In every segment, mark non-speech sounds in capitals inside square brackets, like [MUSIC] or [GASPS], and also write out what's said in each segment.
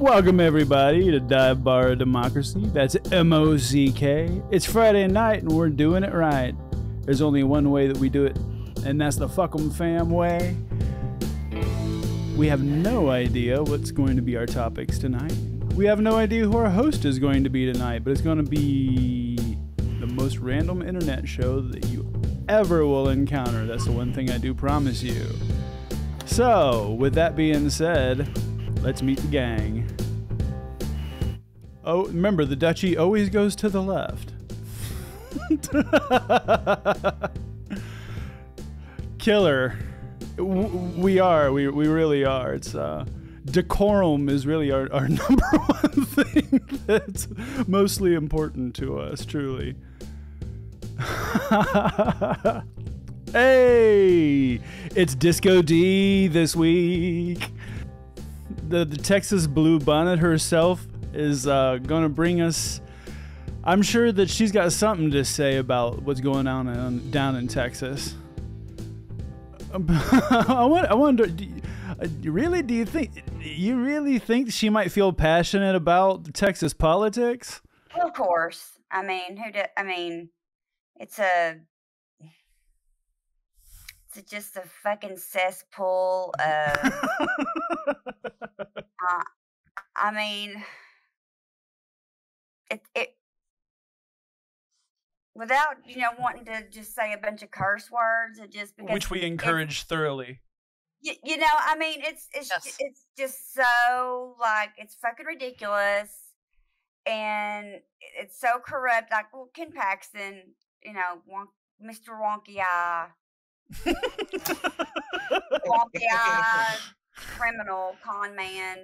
Welcome everybody to Dive Bar Democracy. That's M O Z K. It's Friday night and we're doing it right. There's only one way that we do it, and that's the fuck 'em fam way. We have no idea what's going to be our topics tonight. We have no idea who our host is going to be tonight, but it's going to be the most random internet show that you ever will encounter. That's the one thing I do promise you. So, with that being said, let's meet the gang. Oh, remember, the duchy always goes to the left. [LAUGHS] Killer. We are. We, we really are. It's uh, decorum is really our, our [LAUGHS] number one thing that's mostly important to us, truly. [LAUGHS] hey, it's Disco D this week. The, the Texas Blue Bonnet herself is uh, going to bring us. I'm sure that she's got something to say about what's going on in, down in Texas. [LAUGHS] I, wonder, I wonder, do you, uh, really? Do you think you really think she might feel passionate about Texas politics? Of course. I mean, who did? I mean, it's a, it's just a fucking cesspool of. [LAUGHS] uh, I mean, it it. Without you know wanting to just say a bunch of curse words, it just because Which we it's- encourage thoroughly. you, you know i mean it's it's Yes. it's just so like it's fucking ridiculous and it's so corrupt like well ken paxton you know wonk, mr wonky eye [LAUGHS] wonky eye criminal con man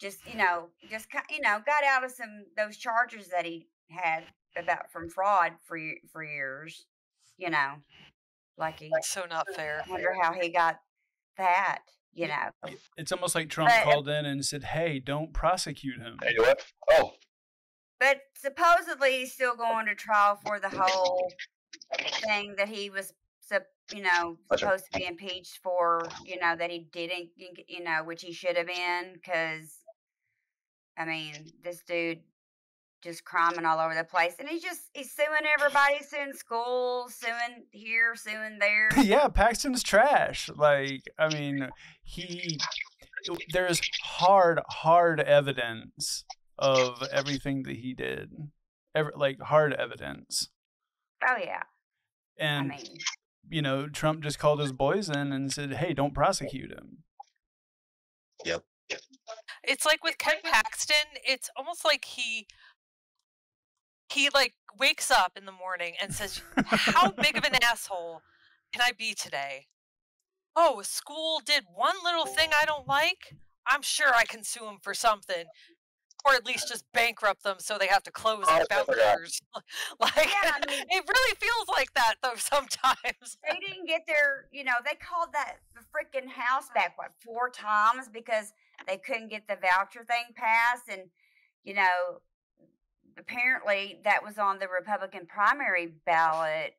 just you know just you know got out of some those charges that he had about from fraud for for years you know like he So not fair. wonder how he got that you know It's almost like Trump But- called in and said, "Hey, don't prosecute him." Hey, what? Oh, But supposedly he's still going to trial for the whole thing that he was, sup- you know, supposed to be impeached for. You know that he didn't, you know, which he should have been, because, I mean, this dude just criming all over the place, and he's just he's suing everybody, suing schools, suing here, suing [LAUGHS] there. yeah, Paxton's trash. Like, I mean, he there's hard, hard evidence of everything that he did. Ever, like hard evidence. Oh yeah, I And mean, you know, Trump just called his boys in and said, "Hey, don't prosecute him." Yep. It's like with Ken Paxton, it's almost like he he like wakes up in the morning and says, "How big of an [LAUGHS] asshole can I be today?" Oh, school did one little thing I don't like. I'm sure I can sue him for something. Or at least just bankrupt them so they have to close Oh, their I vouchers. [LAUGHS] like Yeah, I mean- it really feels like that though [LAUGHS] sometimes. they didn't get their, you know, they called that the freaking house back what four times because they couldn't get the voucher thing passed, and you know, apparently that was on the Republican primary ballot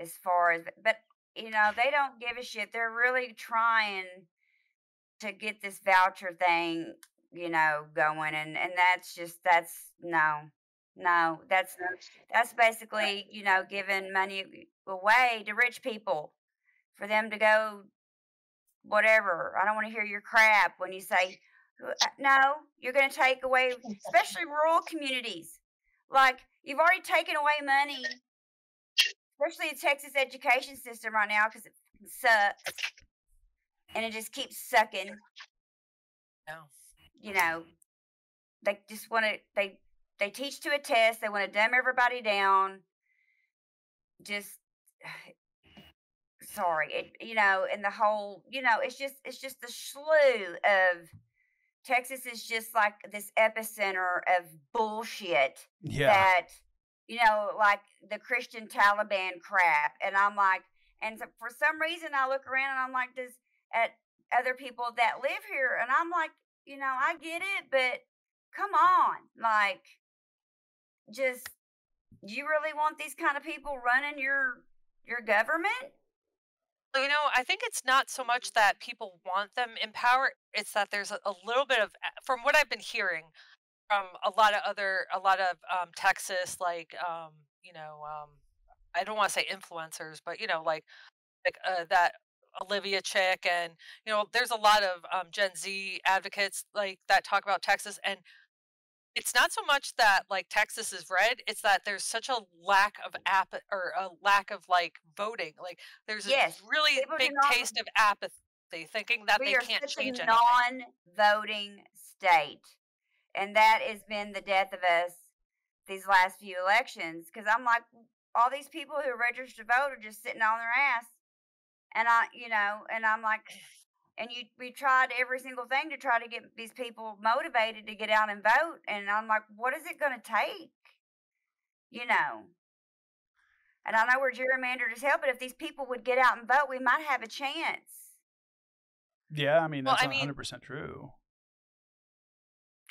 as far as, but you know, they don't give a shit. They're really trying to get this voucher thing, you know, going, and and that's just that's no. No, that's that's basically, you know, giving money away to rich people for them to go whatever. I don't want to hear your crap when you say "Uh, no, you're going to take away especially rural communities. Like you've already taken away money especially the Texas education system right now cuz it sucks. And it just keeps sucking No. You know, they just want to they they teach to a test. They want to dumb everybody down. Just [SIGHS] sorry, it you know, and the whole you know, it's just it's just the slew of Texas is just like this epicenter of bullshit Yeah. that you know like the christian taliban crap and i'm like and so for some reason i look around and i'm like does at other people that live here and i'm like you know i get it but come on like just do you really want these kind of people running your your government? You know, I think it's not so much that people want them in power; it's that there's a, a little bit of, from what I've been hearing from a lot of other, a lot of um, Texas, like um, you know, um, I don't want to say influencers, but you know, like like uh, that Olivia chick, and you know, there's a lot of um, Gen Z advocates like that talk about Texas, and it's not so much that like Texas is red; it's that there's such a lack of app or a lack of like voting. Like there's a Yes, really people big not. taste of apathy, thinking that We they are can't such a anything. non-voting state, and that has been the death of us these last few elections. Because I'm like, all these people who registered to vote are just sitting on their ass, and I, you know, and I'm like, [SIGHS] and you, we tried every single thing to try to get these people motivated to get out and vote, and I'm like, what is it going to take? You know. And I know we're gerrymandered as hell, but if these people would get out and vote, we might have a chance. Yeah, I mean Well, that's I hundred percent true.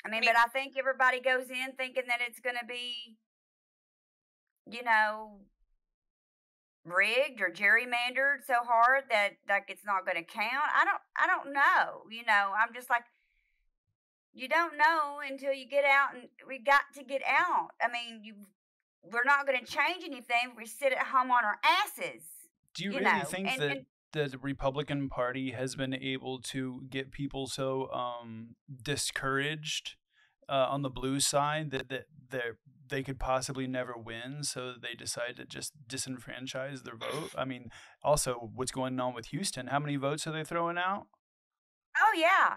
I mean, mean- but I think everybody goes in thinking that it's going to be, you know, rigged or gerrymandered so hard that like it's not going to count. I don't, I don't know. You know, I'm just like, you don't know until you get out, and we got to get out. I mean, you, we're not going to change anything. if We sit at home on our asses. Do you, You really know, think and- that and- the Republican Party has been able to get people so um, discouraged uh, on the blue side that that they they could possibly never win, so they decide to just disenfranchise their vote? I mean, also what's going on with Houston? How many votes are they throwing out? Oh yeah,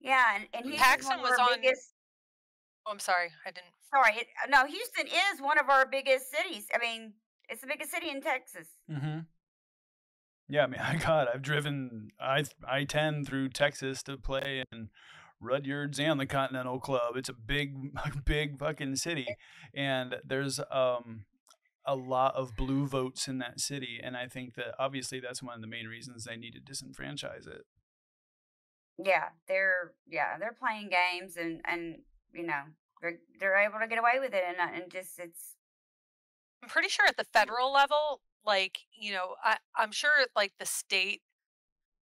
yeah, and and Houston's Paxton was on- biggest. Oh, I'm sorry, I didn't. sorry, it, no, Houston is one of our biggest cities. I mean, it's the biggest city in Texas. Mm-hmm. Yeah, I mean, [LAUGHS] I God, I've driven I I ten through Texas to play in Rudyard's and the Continental Club. It's a big, [LAUGHS] big fucking city, and there's um a lot of blue votes in that city, and I think that obviously that's one of the main reasons they need to disenfranchise it. Yeah, they're yeah they're playing games and and you know they're they're able to get away with it and uh, and just it's I'm pretty sure at the federal level, like you know, I I'm sure like the state,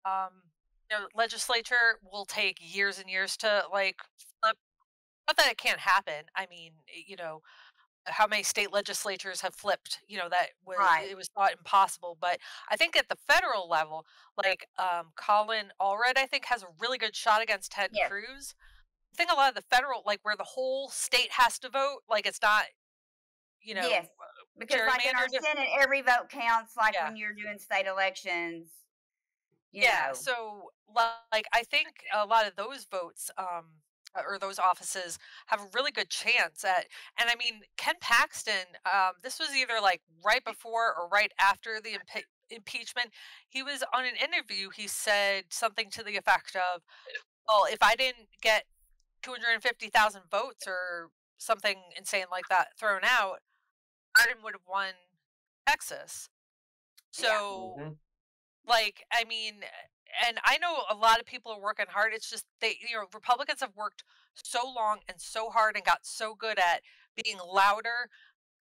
um, you know, legislature will take years and years to like flip. Not that it can't happen. I mean, you know, how many state legislatures have flipped? You know, that was Right. it was thought impossible. But I think at the federal level, like um, Colin Allred, I think has a really good shot against Ted Yes. Cruz. I think a lot of the federal, like where the whole state has to vote, like it's not, you know, Yes. because like in our. Senate every vote counts like Yeah. when you're doing state elections. Yeah know. so like i think a lot of those votes um uh, or those offices have a really good chance at and i mean ken paxton um this was either like right before or right after the impe- impeachment he was on an interview he said something to the effect of well if i didn't get 250,000 votes or something insane like that thrown out Biden would have won Texas Yeah. so Mhm. Like i mean and i know a lot of people are working hard it's just they you know republicans have worked so long and so hard and got so good at being louder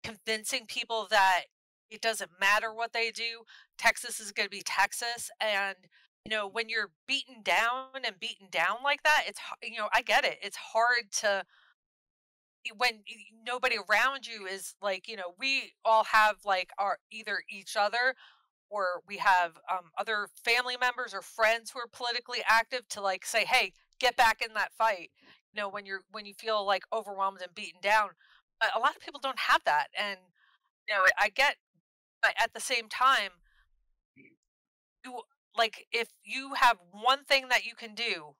convincing people that it doesn't matter what they do texas is going to be texas and you know when you're beaten down and beaten down like that it's you know i get it it's hard to when nobody around you is like you know we all have like our either each other or we have um, other family members or friends who are politically active to like say hey get back in that fight you know when you're when you feel like overwhelmed and beaten down but a lot of people don't have that and you know i get but at the same time you like if you have one thing that you can do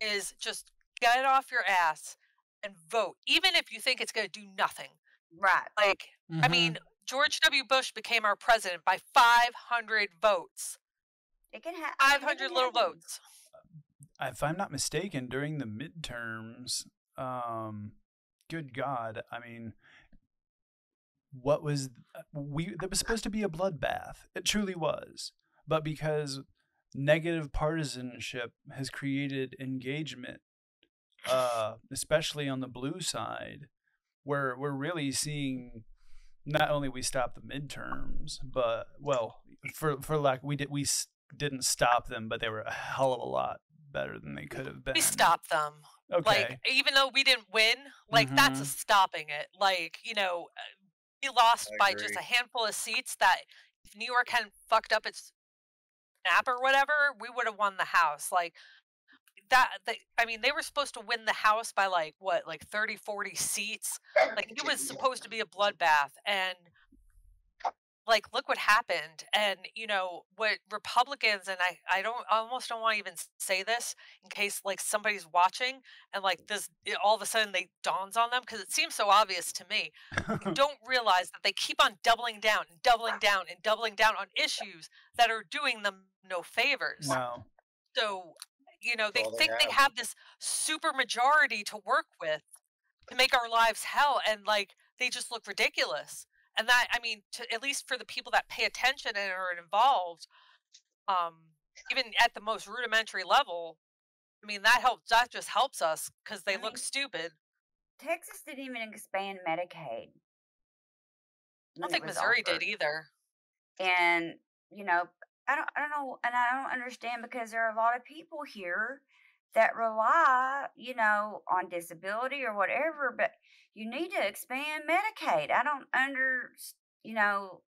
is just get off your ass and vote even if you think it's going to do nothing right. like I Mhm. mean, George W. Bush became our president by 500 votes. It can ha- I mean, it 500 can little happen. votes. if I'm not mistaken, during the midterms, um, good God, I mean, what was we? There was supposed to be a bloodbath. It truly was, but because negative partisanship has created engagement, uh, especially on the blue side, where we're really seeing not only we stopped the midterms, but well, for for lack we did we s- didn't stop them, but they were a hell of a lot better than they could have been. We stopped them. Okay. Like even though we didn't win, like that's a Mhm. stopping it. Like you know, uh, we lost by just a handful of seats. That if New York hadn't fucked up its map or whatever, we would have won the house. Like that. They, I mean, they were supposed to win the house by like what, like 30, 40 seats. Like it was supposed to be a bloodbath, and like look what happened and you know what republicans and i i don't I almost don't want to even say this in case like somebody's watching and like this it, all of a sudden they dawns on them because it seems so obvious to me [LAUGHS] don't realize that they keep on doubling down and doubling down and doubling down on issues that are doing them no favors no. so you know they they think they have. have this super majority to work with to make our lives hell and like they just look ridiculous and that i mean to, at least for the people that pay attention and are involved um even at the most rudimentary level i mean that helps that just helps us because they I look mean, stupid Texas didn't even expand Medicaid. i don't think missouri did either And you know, I don't, I don't know, and I don't understand because there are a lot of people here that rely, you know, on disability or whatever. But you need to expand Medicaid. I don't under, you know,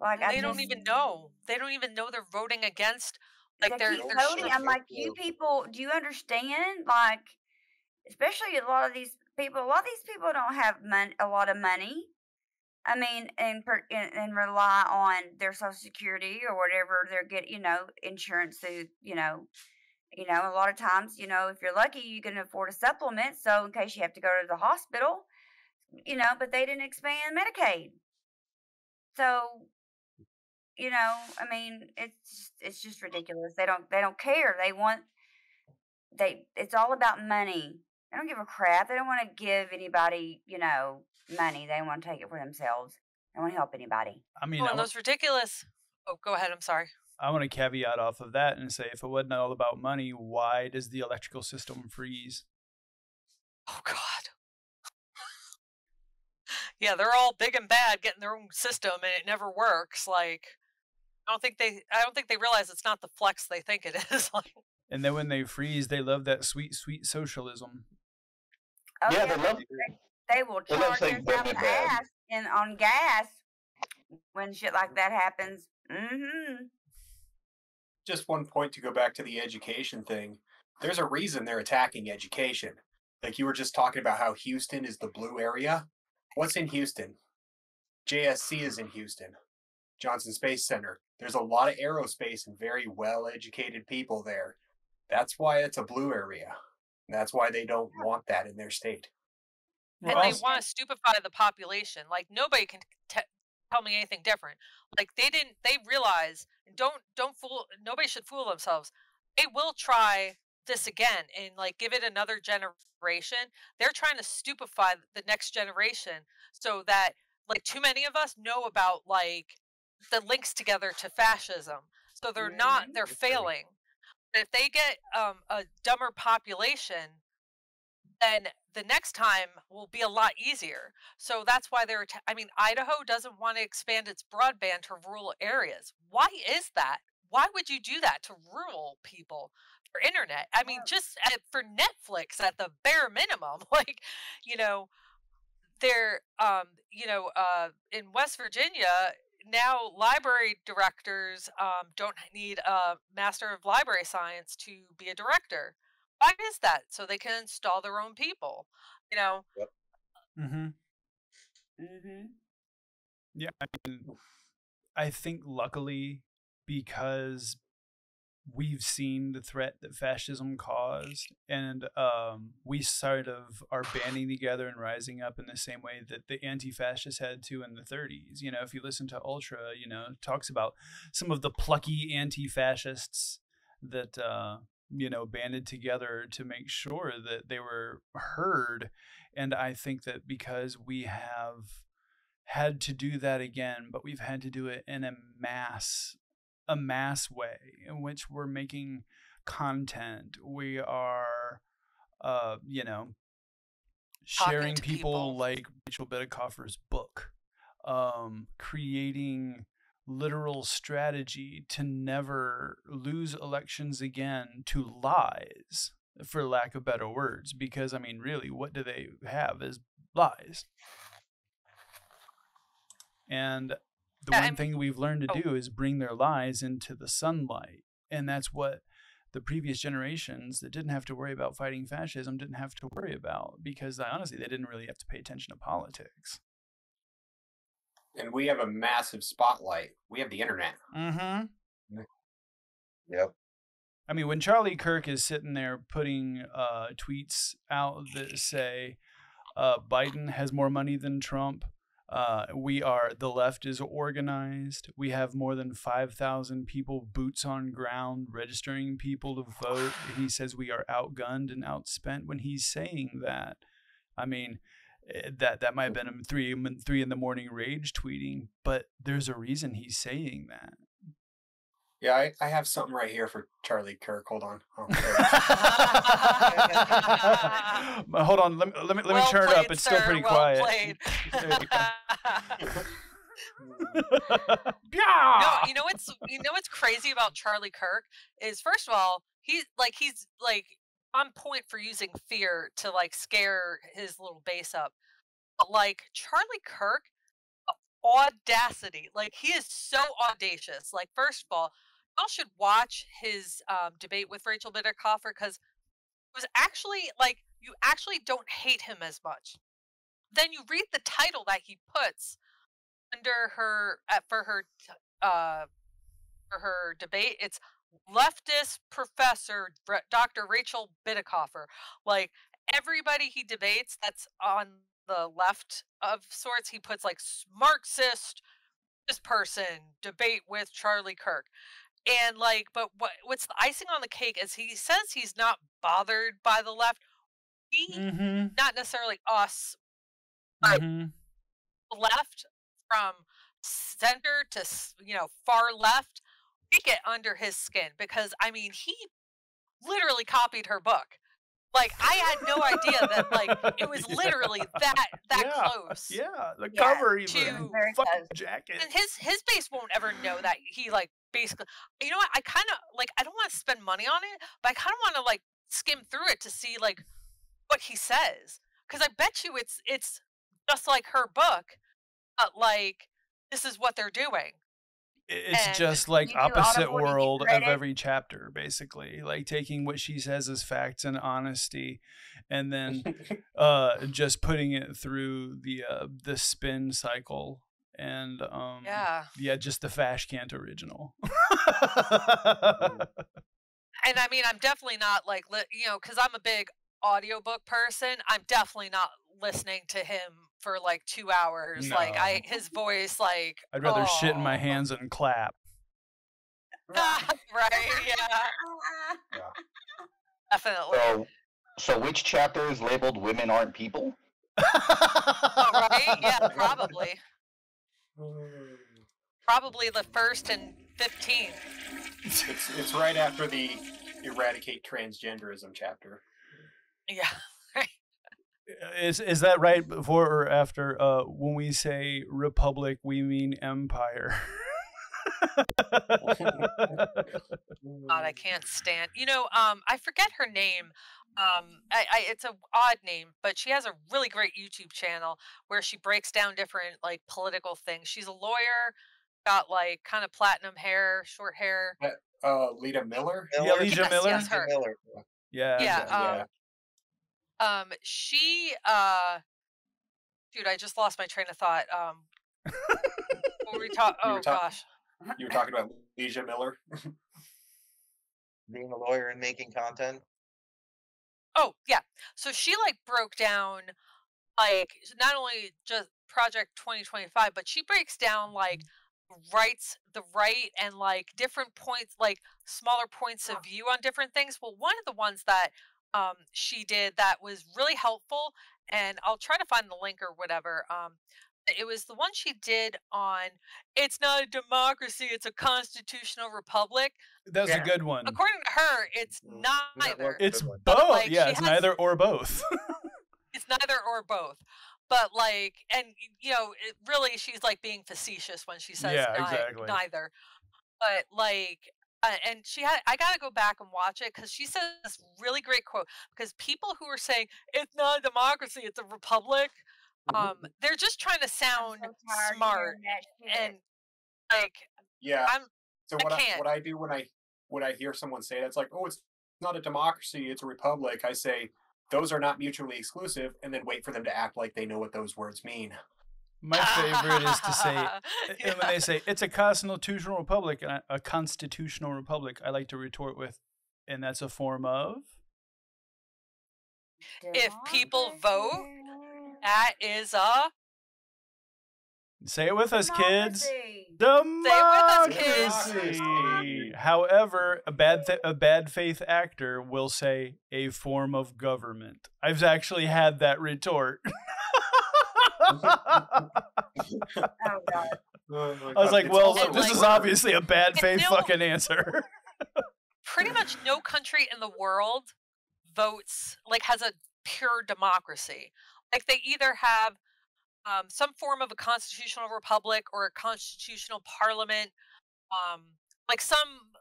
like And I they don't just even know they don't even know they're voting against like they they're, keep they're voting. I'm like, you people, do you understand? Like, especially a lot of these people. A lot of these people don't have mon- a lot of money. I mean, and, and and rely on their social security or whatever they're get, you know, insurance through, you know, you know, a lot of times, you know, if you're lucky, you can afford a supplement. So in case you have to go to the hospital, you know, but they didn't expand Medicaid. So, you know, I mean, it's just, it's just ridiculous. They don't they don't care. They want they it's all about money. They don't give a crap. They don't want to give anybody, you know, money. They want to take it for themselves. They don't want to help anybody. I mean, oh, I, and wa- those ridiculous oh go ahead i'm sorry I want to caveat off of that and say if it wasn't all about money, why does the electrical system freeze? Oh God. [LAUGHS] yeah, they're all big and bad getting their own system and it never works. Like I don't think they I don't think they realize it's not the flex they think it [LAUGHS] is. like And then when they freeze, they love that sweet, sweet socialism. Oh yeah, yeah, they love they will charge saying us out bring the it back. ass and on gas when shit like that happens. Mm-hmm. just one point to go back to the education thing. There's a reason they're attacking education. Like you were just talking about how Houston is the blue area. What's in Houston? JSC is in Houston. Johnson Space Center. There's a lot of aerospace and very well educated people there. That's why it's a blue area. That's why they don't want that in their state. And Well, they want to stupefy the population. Like nobody can te- tell me anything different. Like they didn't they realize don't don't fool nobody should fool themselves. They will try this again and like give it another generation. They're trying to stupefy the next generation so that like too many of us know about like the links together to fascism. So they're not they're failing. But if they get um, a dumber population, then the next time will be a lot easier. So that's why they're. I mean, Idaho doesn't want to expand its broadband to rural areas. Why is that? Why would you do that to rural people for internet? I mean, just at, for Netflix at the bare minimum. [LAUGHS] Like, you know, they're, um, you know, uh, in West Virginia now library directors um, don't need a master of library science to be a director. Why is that? So they can install their own people. You know, Mm-hmm. Mm-hmm. Yeah, I mean, I think luckily because we've seen the threat that fascism caused, and um, we sort of are banding together and rising up in the same way that the anti-fascists had to in the 30s. You know, if you listen to Ultra, you know, talks about some of the plucky anti-fascists that uh, you know banded together to make sure that they were heard, and I think that because we have had to do that again, but we've had to do it in a mass a mass way in which we're making content. We are uh, you know, sharing people, people. like Rachel Bitecofer's book, um, creating literal strategy to never lose elections again to lies, for lack of better words. Because, I mean, really, what do they have is lies. And the Yeah, one I'm- thing we've learned to oh. do is bring their lies into the sunlight. And that's what the previous generations that didn't have to worry about fighting fascism didn't have to worry about because honestly, they didn't really have to pay attention to politics. And we have a massive spotlight. We have the internet. Mm-hmm. Yep. I mean, when Charlie Kirk is sitting there putting uh, tweets out that say uh, Biden has more money than Trump, uh, we are the left is organized. We have more than five thousand people, boots on ground, registering people to vote. He says we are outgunned and outspent. When he's saying that, I mean, Eh, that that might have been mm-hmm. a three three in the morning rage tweeting, but there's a reason he's saying that. Yeah, I, I have something right here for Charlie Kirk. Hold on. Oh, [LAUGHS] there it is. But Hold on, let me let me, let me Well turn it up. played, It's still pretty well quiet. played. [LAUGHS] There you go. [LAUGHS] No, yeah. you know what's you know what's crazy about Charlie Kirk is first of all he's like he's like on point for using fear to like scare his little base up, but like Charlie Kirk, uh, audacity like he is so audacious. Like first of all, y'all should watch his um, debate with Rachel Bitecofer because it was actually like you actually don't hate him as much. Then you read the title that he puts under her at, for her uh for her debate it's leftist professor Dr- rachel bitecofer like everybody he debates that's on the left of sorts he puts like marxist this person debate with charlie kirk and like but what what's the icing on the cake is he says he's not bothered by the left we Mm-hmm. not necessarily us Right. mm-hmm. left from center to you know far left get under his skin because i mean he literally copied her book like i had no idea that like it was [LAUGHS] literally that that Yeah, close Yeah, the Yeah, cover even. to- Fucking jacket. and his his base won't ever know that he like basically you know what i kind of like i don't want to spend money on it but i kind of want to like skim through it to see like what he says because i bet you it's it's just like her book but like this is what they're doing It's and just like opposite Audible, did you world of every chapter, basically. Like taking what she says as facts and honesty, and then [LAUGHS] uh, just putting it through the uh, the spin cycle and um, yeah yeah, just the Fashcant original. [LAUGHS] and i mean i'm definitely not like li- you know because i'm a big audiobook person i'm definitely not listening to him for like two hours like i his voice like I'd rather shit in my oh. hands and clap. [LAUGHS] right [LAUGHS] yeah definitely So, so which chapter is labeled "Women Aren't People"? Oh, right? Yeah, [LAUGHS] probably. Probably the first and 15th. it's it's right after the eradicate transgenderism chapter. Yeah. Is is that right before or after uh when we say republic we mean empire? [LAUGHS] God, I can't stand. You know, um, I forget her name. Um, I, I it's a odd name, but she has a really great YouTube channel where she breaks down different like political things. She's a lawyer, got like kind of platinum hair, short hair. Uh, Leeja Miller. Yeah, Leeja Yes, Miller. yes, her. Miller. yeah. Yeah, yeah. um, Um, she uh, dude, I just lost my train of thought. Um, what were we talking? You Oh were talk- gosh. You were talking about Leeja Miller. [LAUGHS] Being a lawyer and making content. Oh, yeah. So she like broke down like not only just Project 2025, but she breaks down like rights, the right and like different points, like smaller points of view on different things. Well, one of the ones that um she did that was really helpful and I'll try to find the link or whatever. Um it was the one she did on it's not a democracy, it's a constitutional republic. that's Yeah. a good one. According to her, it's Mm, not either. It's both. like, yeah, it's has- neither or both. [LAUGHS] it's neither or both but like, and you know, it, really, she's like being facetious when she says Yeah, ni- exactly. neither. But like, uh, and she had, I gotta go back and watch it because she says this really great quote. Because people who are saying it's not a democracy, it's a republic, um, they're just trying to sound so smart hearing that shit. and like, Yeah. I'm So what I, can't. what I do when I when I hear someone say that's like, oh, it's not a democracy, it's a republic. I say those are not mutually exclusive, and then wait for them to act like they know what those words mean. My favorite is to say, and [LAUGHS] eh, eh, when they say it's a constitutional republic, and I- a constitutional republic, I like to retort with, and that's a form of. if people vote, that is a Say it with us, kids. Democracy. us, kids. Democracy. However, a bad th- a bad faith actor will say a form of government. I've actually had that retort. [LAUGHS] Oh god. I was like, well, also this like- is obviously a bad It's faith no- fucking answer. pretty much no country in the world votes like has a pure democracy. Like they either have um, some form of a constitutional republic or a constitutional parliament, um, like some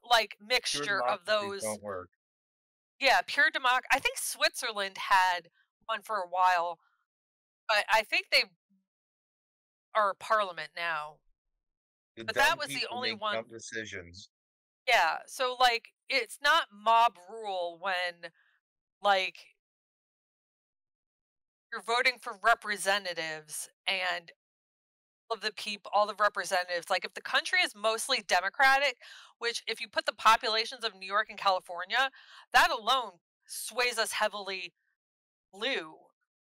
like mixture of those. Don't work. Yeah, pure democracy. I think Switzerland had one for a while, but I think they a parliament now. The But that was the only one- decisions. Yeah, so like it's not mob rule when like you're voting for representatives and all of the people all the representatives like if the country is mostly democratic which if you put the populations of new york and california that alone sways us heavily blue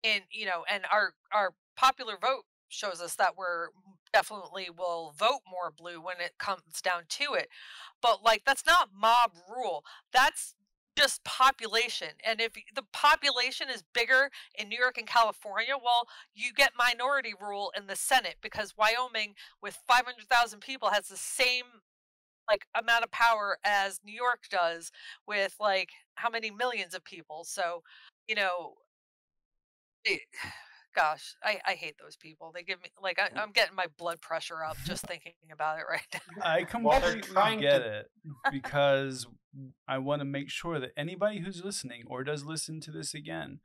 in you know and our our popular vote shows us that we're definitely will vote more blue when it comes down to it. But like that's not mob rule that's just population and if the population is bigger in new york and california well you get minority rule in the senate because wyoming with 500000 people has the same like amount of power as new york does with like how many millions of people so you know it, gosh I, I hate those people they give me like I, i'm getting my blood pressure up just thinking about it right [LAUGHS] now. I Well, they're completely trying get to- it [LAUGHS] because I want to make sure that anybody who's listening or does listen to this again,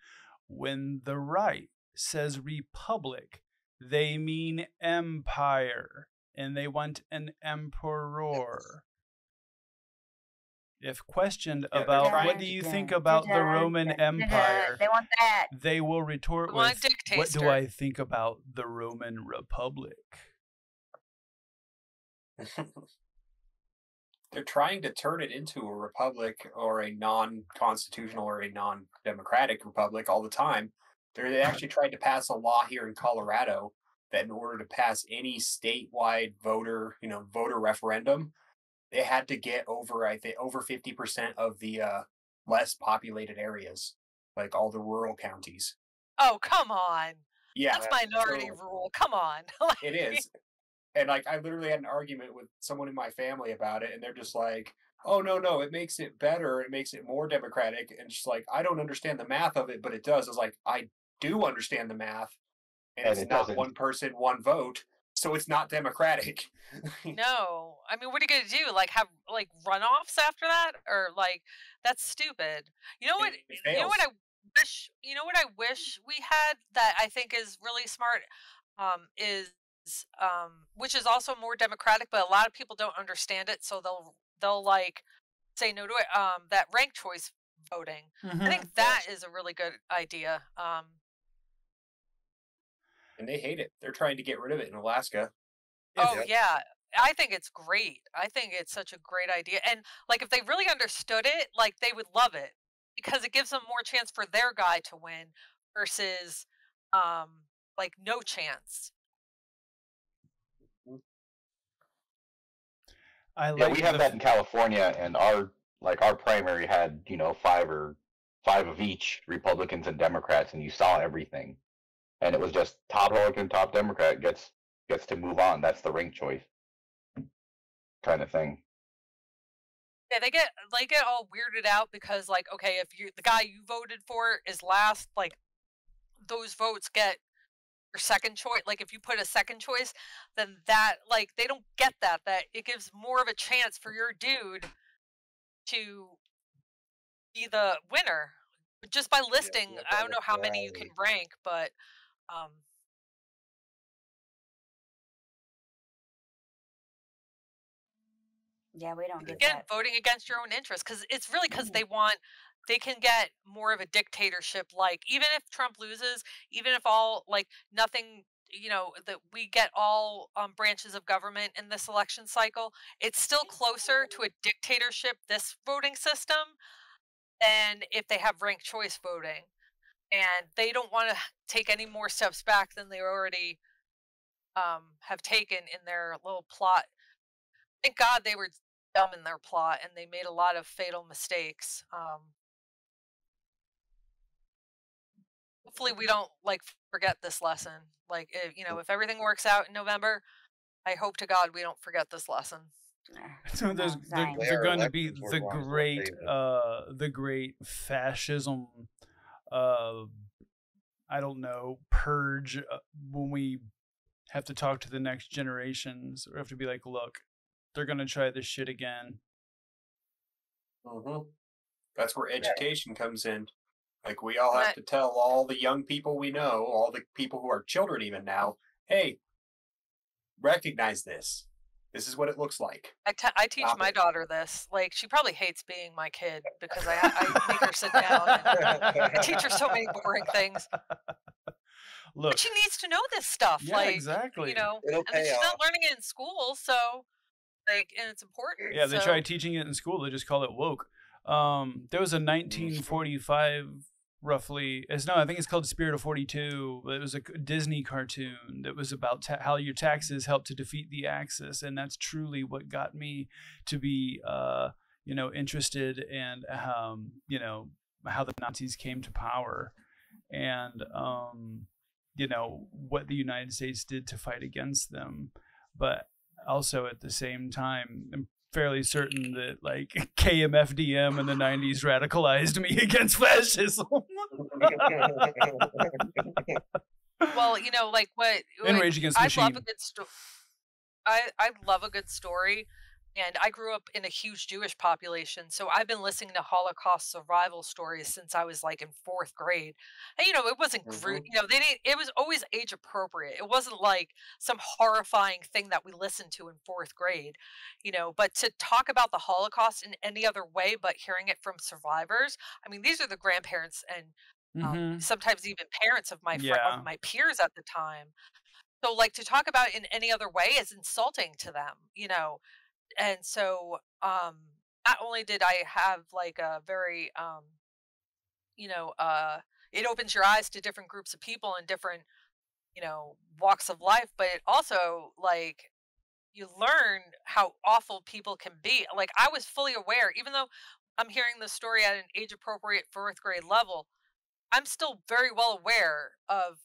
when the right says republic, they mean empire and they want an emperor. If questioned Yeah, about what do you Dun, think about the Roman. Empire, They want that. they will retort We with, What do. I think about the Roman Republic? [LAUGHS] They're trying to turn it into a republic or a non-constitutional or a non-democratic republic all the time. They're, they [LAUGHS] actually tried to pass a law here in Colorado that in order to pass any statewide voter, you know, voter referendum, they had to get over I think over fifty percent of the uh, less populated areas, like all the rural counties. oh come on Yeah, that's minority so- rule come on [LAUGHS] Like, it is. And like I literally had an argument with someone in my family about it, and they're just like, "Oh no, no, it makes it better. It makes it more democratic." And just like I don't understand the math of it, but it does. It's like I do understand the math, and, And it's it not doesn't. one person, one vote, so it's not democratic. [LAUGHS] No, I mean, what are you gonna do? Like have like runoffs after that, or like that's stupid. You know what? It- it You know what I wish. You know what I wish we had that I think is really smart. Um, is um, which is also more democratic, but a lot of people don't understand it, so they'll they'll like say no to it. Um, that ranked choice voting. I think that is a really good idea. Um, and they hate it. They're trying to get rid of it in Alaska. Oh Yep. yeah. I think it's great. I think it's such a great idea. And like if they really understood it, like they would love it because it gives them more chance for their guy to win versus um like no chance. I like Yeah, we have the that in California, and our like our primary had you know five or five of each Republicans and Democrats, and you saw everything, and it was just top Republican, top Democrat gets gets to move on. That's the rank choice kind of thing. Yeah, they get they get all weirded out because like okay, if you the guy you voted for is last, like those votes get your second choice like if you put a second choice then that like they don't get that that it gives more of a chance for your dude to be the winner just by listing yeah, i don't know how many you can rank but um Yeah, we don't get again that. voting against your own interests because it's really because Mm. they want they can get more of a dictatorship like even if trump loses even if all like nothing you know that we get all um, branches of government in this election cycle it's still closer to a dictatorship this voting system than if they have ranked choice voting and they don't want to take any more steps back than they already um, have taken in their little plot thank God they were dumb in their plot and they made a lot of fatal mistakes. Um, hopefully, we don't like forget this lesson. Like, if, you know, if everything works out in November, I hope to God we don't forget this lesson. [LAUGHS] So there's they're. They they're going to be the as long as they're great uh the great fascism uh I don't know purge uh, when we have to talk to the next generations or have to be like look they're going to try this shit again. hmm That's where education comes in. Like we all have to tell all the young people we know, all the people who are children even now, hey, recognize this. This is what it looks like. I, teach Stop my it. daughter this. Like, she probably hates being my kid because I, I make her sit down. And I teach her so many boring things. Look. But she needs to know this stuff. Yeah, like, exactly. You know, It'll and she's off. not learning it in school, so like, and it's important. Yeah, they try teaching it in school. They just call it woke. Um, there was a 1945, roughly. It's no, I think it's called Spirit of 42. It was a Disney cartoon that was about ta- how your taxes help to defeat the Axis, and that's truly what got me to be, uh, you know, interested and um, you know, how the Nazis came to power, and um, you know what the United States did to fight against them, but also at the same time I'm fairly certain that like [LAUGHS] KMFDM in the 90s radicalized me [LAUGHS] against fascism. [LAUGHS] Well, you know, like what Rage Against I Machine. love a good story. I I love a good story, and I grew up in a huge Jewish population, so I've been listening to Holocaust survival stories since I was like in fourth grade. And you know, it wasn't gru- Mhm. you know they didn't. It was always age appropriate. It wasn't like some horrifying thing that we listened to in fourth grade, you know. But to talk about the Holocaust in any other way but hearing it from survivors, I mean, these are the grandparents and um, Mhm. sometimes even parents of my Yeah. of my peers at the time. So like to talk about it in any other way is insulting to them, you know. And so um not only did I have like a very um you know, uh it opens your eyes to different groups of people and different, you know, walks of life, but it also like you learn how awful people can be. Like I was fully aware, even though I'm hearing the story at an age appropriate fourth grade level, I'm still very well aware of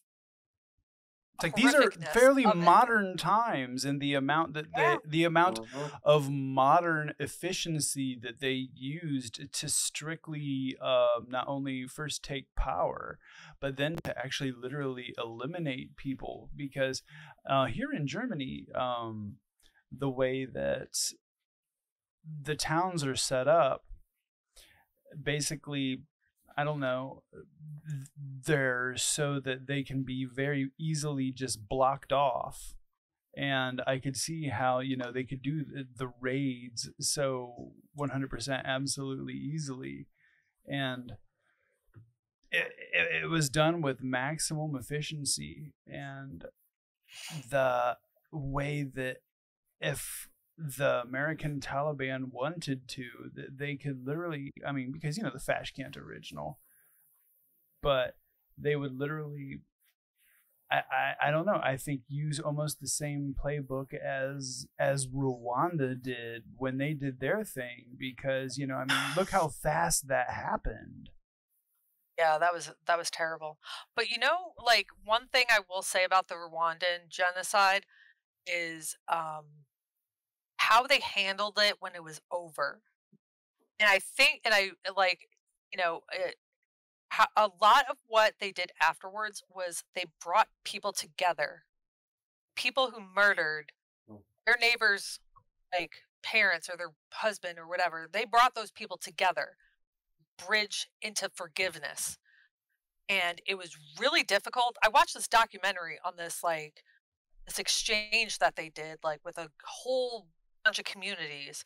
like these are fairly of it. modern times and the amount that Yeah. they, the amount Mhm. of modern efficiency that they used to strictly um, not only first take power, but then to actually literally eliminate people. Because uh, here in Germany, um, the way that the towns are set up, basically, I don't know, they're so that they can be very easily just blocked off. And I could see how you know they could do the, the raids so 100% absolutely easily, and it, it, it was done with maximum efficiency. And the way that if the American Taliban wanted to, that they could literally, I mean, because you know the Fashkant original, but they would literally I, I, I don't know. I think use almost the same playbook as as Rwanda did when they did their thing because you know I mean look how [SIGHS] fast that happened. Yeah, that was that was terrible. But you know, like one thing I will say about the Rwandan genocide is um how they handled it when it was over. And I think and I like, you know, it, a lot of what they did afterwards was they brought people together. People who murdered Mm. their neighbors, like parents or their husband or whatever, they brought those people together, bridge into forgiveness. And it was really difficult. I watched this documentary on this, like, this exchange that they did, like, with a whole bunch of communities.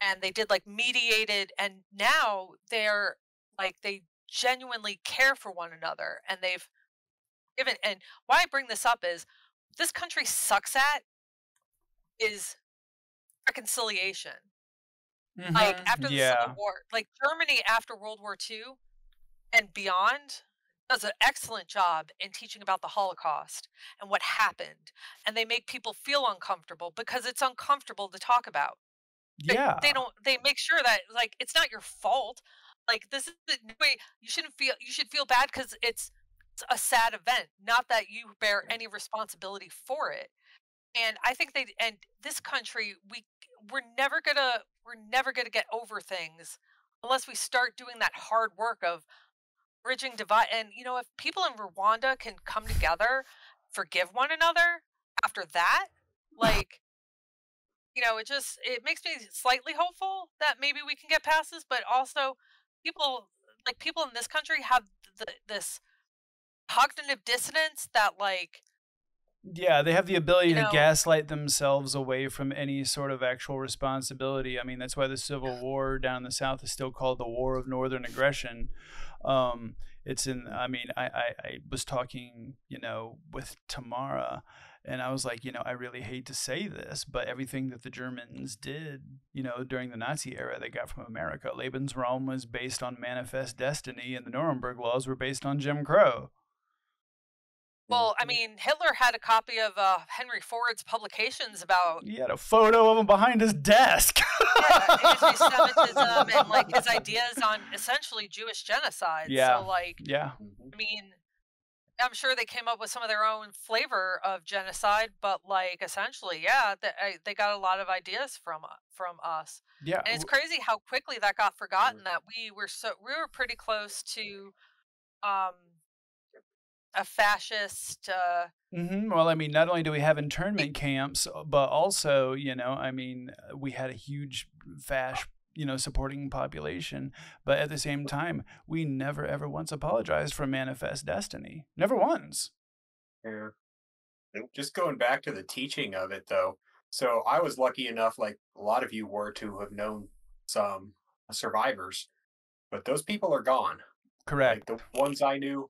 And they did, like, mediated, and now they're, like, they genuinely care for one another. And they've given, and why I bring this up is this country sucks at is reconciliation. Like Mhm. after the yeah. Civil War, like Germany after World War II and beyond does an excellent job in teaching about the Holocaust and what happened. And they make people feel uncomfortable because it's uncomfortable to talk about. They, yeah. they don't they make sure that like it's not your fault. Like this is the way you shouldn't feel you should feel bad because it's, it's a sad event, not that you bear any responsibility for it. And I think they and this country we we're never gonna we're never gonna get over things unless we start doing that hard work of bridging divide and you know if people in Rwanda can come together, forgive one another after that, [LAUGHS] like you know, it just it makes me slightly hopeful that maybe we can get past this, but also people like people in this country have th- this cognitive dissonance that like Yeah, they have the ability You to know- gaslight themselves away from any sort of actual responsibility. I mean, that's why the Civil War down in the South is still called the War of Northern Aggression. Um, it's in. I mean, I, I I was talking, you know, with Tamara, and I was like, you know, I really hate to say this, but everything that the Germans did, you know, during the Nazi era, they got from America. Lebensraum was based on manifest destiny, and the Nuremberg laws were based on Jim Crow. Well, I mean, Hitler had a copy of uh, Henry Ford's publications about He had a photo of him behind his desk. yeah, [LAUGHS] anti-Semitism and like his ideas on essentially Jewish genocide. Yeah. So like, Yeah. I mean, I'm sure they came up with some of their own flavor of genocide, but like essentially, yeah, they, I- they got a lot of ideas from uh, from us. Yeah. And it's crazy how quickly that got forgotten. That we were so we were pretty close to um a fascist. Uh, hmm Well, I mean, not only do we have internment camps, uh, but also, you know, I mean, uh, we had a huge fash, you know, supporting population. But at the same time, we never ever once apologized for manifest destiny. Never once. Yeah. Just going back to the teaching of it, though. So I was lucky enough, like a lot of you were, to have known some survivors, but those people are gone. Correct. Like the ones I knew,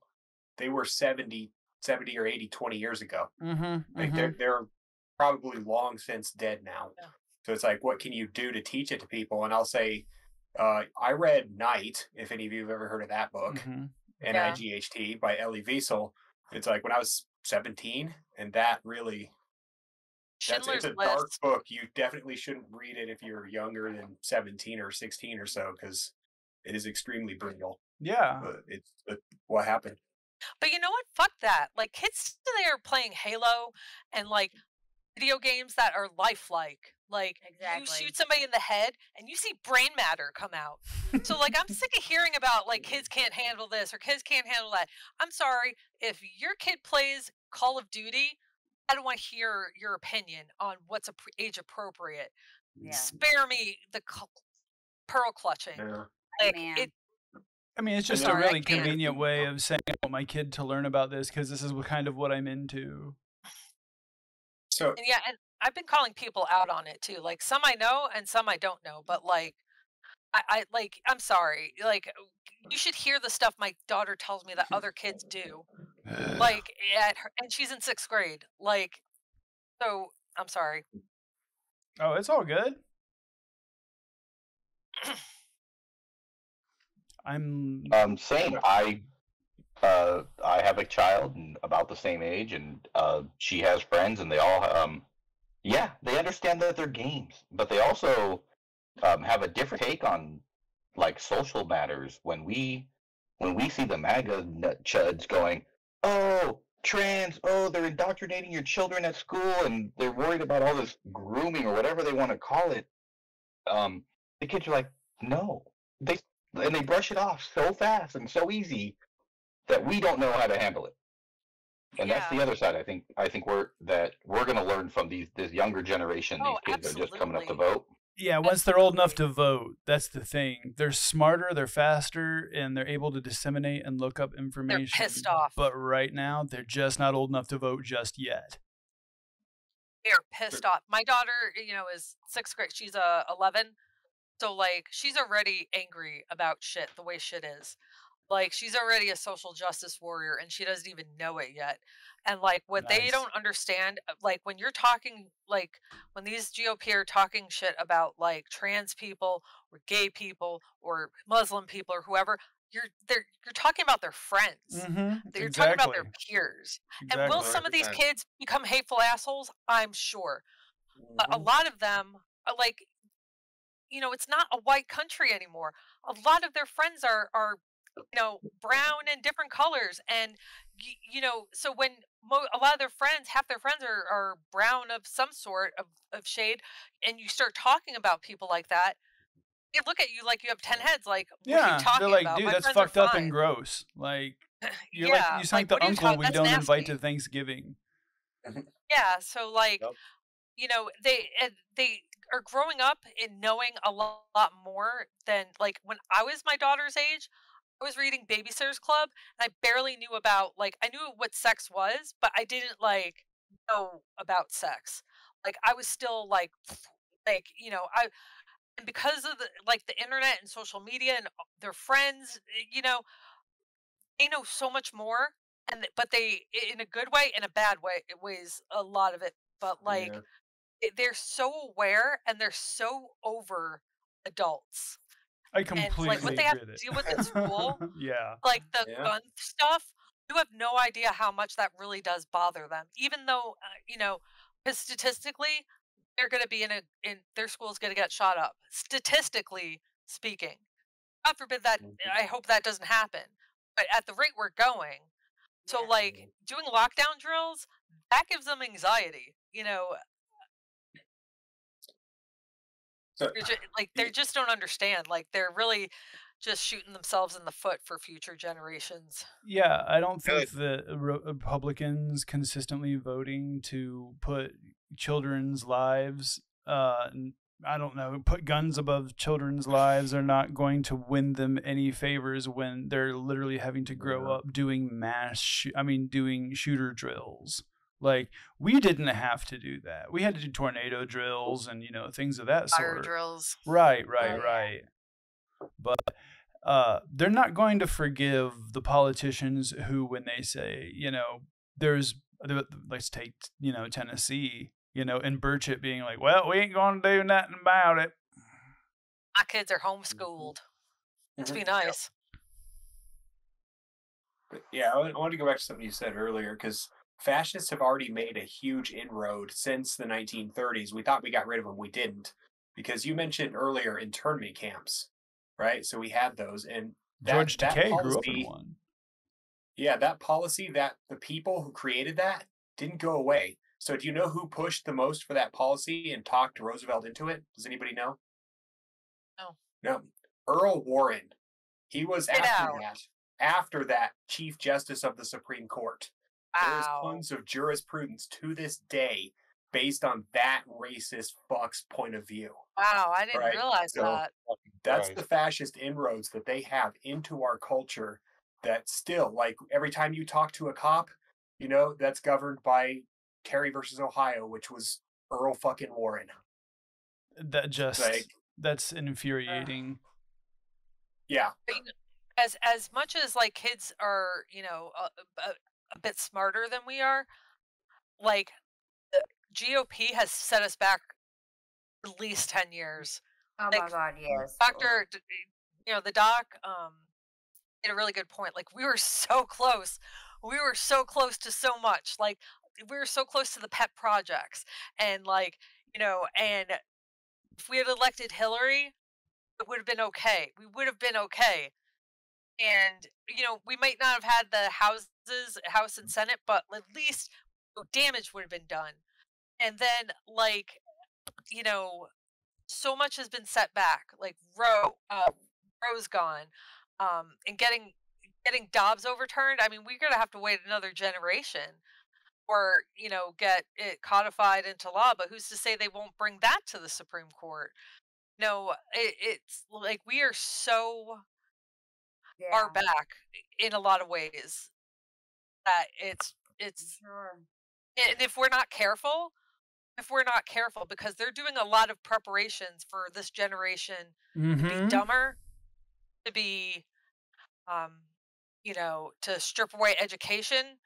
they were 70, 70 or 80, 20 years ago. Mm-hmm. Like they're they're probably long since dead now. Yeah. So it's like, what can you do to teach it to people? And I'll say, uh, I read Night, if any of you have ever heard of that book, hmm N I G H T by Elie Wiesel. It's like when I was 17, and that really that's Schindler's it's a List. dark book. You definitely shouldn't read it if you're younger than 17 or 16 or so, because it is extremely brutal. Yeah. But it's but what happened. But you know what? Fuck that. Like kids today are playing Halo and like video games that are lifelike. Like you shoot somebody in the head and you see brain matter come out. So like I'm sick of hearing about like kids can't handle this or kids can't handle that. I'm sorry if your kid plays Call of Duty. I don't want to hear your opinion on what's age appropriate. Yeah. Spare me the pearl clutching. Yeah. Like Man. it, I mean, it's just a really convenient way of saying I want my kid to learn about this because this is what kind of what I'm into. So And yeah, and I've been calling people out on it too. Like some I know and some I don't know. But like, I, I like I'm sorry. Like oh, you should hear the stuff my daughter tells me that other kids do. [SIGHS] Like at her, and she's in sixth grade. Like, so I'm sorry. oh, it's all good. [CLEARS THROAT] I'm Um, same. I uh, I have a child about the same age, and uh, she has friends, and they all um, yeah, they understand that they're games, but they also um, have a different take on like social matters. When we when we see the MAGA nut chuds going, oh, trans, oh, they're indoctrinating your children at school, and they're worried about all this grooming or whatever they want to call it. Um, the kids are like, no, they and they brush it off so fast and so easy that we don't know how to handle it. And that's the other side. I think I think we're that we're going to learn from these this younger generation. Oh, these kids are just coming up to vote. Yeah, once they're old enough to vote, that's the thing. They're smarter, they're faster, and they're able to disseminate and look up information. They're pissed off. But right now, they're just not old enough to vote just yet. they're pissed off. My daughter, you know, is sixth grade. She's uh, 11. So, like, she's already angry about shit the way shit is. Like, she's already a social justice warrior and she doesn't even know it yet. And, like, what they don't understand, uh, like, when you're talking, like, when these GOP are talking shit about, like, trans people or gay people or Muslim people or whoever, you're they're you're talking about their friends. Mm-hmm. You're talking about their peers. And will some of these kids become hateful assholes? I'm sure a, a Mhm. lot of them are like you know it's not a white country anymore a lot of their friends are are uh, you know brown and different colors and y- you know so when mo- a lot of their friends half their friends are, are brown of some sort of, of shade and you start talking about people like that they look at you like you have 10 heads like Yeah, you talking they're like, about? dude, My that's fucked up and gross. Like, [LAUGHS] you're yeah, like, you sound like the are you uncle we don't invite to Thanksgiving. Yeah, so like, Yep. You know, they they are growing up in knowing a lo- lot more than like when I was my daughter's age. I was reading Babysitter's Club, and I barely knew about like I knew what sex was, but I didn't like know about sex. Like I was still like, [SNIFFS] like you know, I and because of the like the internet and social media and uh, their friends, eh, you know, they know so much more and but they in a good way in a bad way it weighs a lot of it but like Yeah. It- they're so aware and they're so over adults I completely and completely like what they have to with it. deal with in school yeah. like the Yeah. gun stuff you have no idea how much that really does bother them even though uh, you know because statistically they're going to be in a in their school's going to get shot up statistically speaking god forbid that Mhm. i hope that doesn't happen but at the rate we're going so Yeah. like doing lockdown drills that gives them anxiety you know So, they're ju- like they just don't understand like they're really just shooting themselves in the foot for future generations. Yeah, I don't think the Republicans consistently voting to put children's lives, uh, I don't know, put guns above children's lives are not going to win them any favors when they're literally having to grow up doing mass, sh- I mean, doing shooter drills. Like we didn't have to do that. We had to do tornado drills and you know things of that fire sort. drills Right, right, Oh, yeah. right. But uh, they're not going to forgive the politicians who, when they say, you know, there's, let's take, you know, Tennessee, you know, and Burchett being like, well, we ain't going to do nothing about it. my kids are homeschooled let's Mhm. be nice But yeah, I, want to go back to something you said earlier because fascists have already made a huge inroad since the 1930s. We thought we got rid of them, we didn't, because you mentioned earlier internment camps, right? So we had those, and that, George that Takei grew up in one. Yeah, that policy that the people who created that didn't go away. So do you know who pushed the most for that policy and talked Roosevelt into it? Does anybody know? No. No. Earl Warren. He was Get after out. that. After that, Chief Justice of the Supreme Court. There's wow tons of jurisprudence to this day based on that racist fuck's point of view. wow i didn't Right, realize so- that That's Right. the fascist inroads that they have into our culture that still, like, every time you talk to a cop, you know, that's governed by Terry versus Ohio, which was Earl fucking Warren. That just, Like, that's infuriating. yeah. But, you know, as as much as like kids are you know a, a, a bit smarter than we are like the gop has set us back at least 10 years Oh my god, yes. Doctor, d- you know, the doc um made a really good point. Like we were so close. We were so close to so much. Like we were so close to the pet projects. And like, you know, and if we had elected Hillary, it would have been okay. We would have been okay. And you know, we might not have had the houses, House and Senate, but at least damage would have been done. And then like, you know, so much has been set back. Like Roe, uh, Rose gone, um, and getting getting Dobbs overturned. I mean, we're gonna have to wait another generation, or you know, get it codified into law. But who's to say they won't bring that to the Supreme Court? No, it, it's like we are so Yeah. far back in a lot of ways that it's it's Sure. and if we're not careful if we're not careful because they're doing a lot of preparations for this generation to be Mhm. dumber to be um you know to strip away education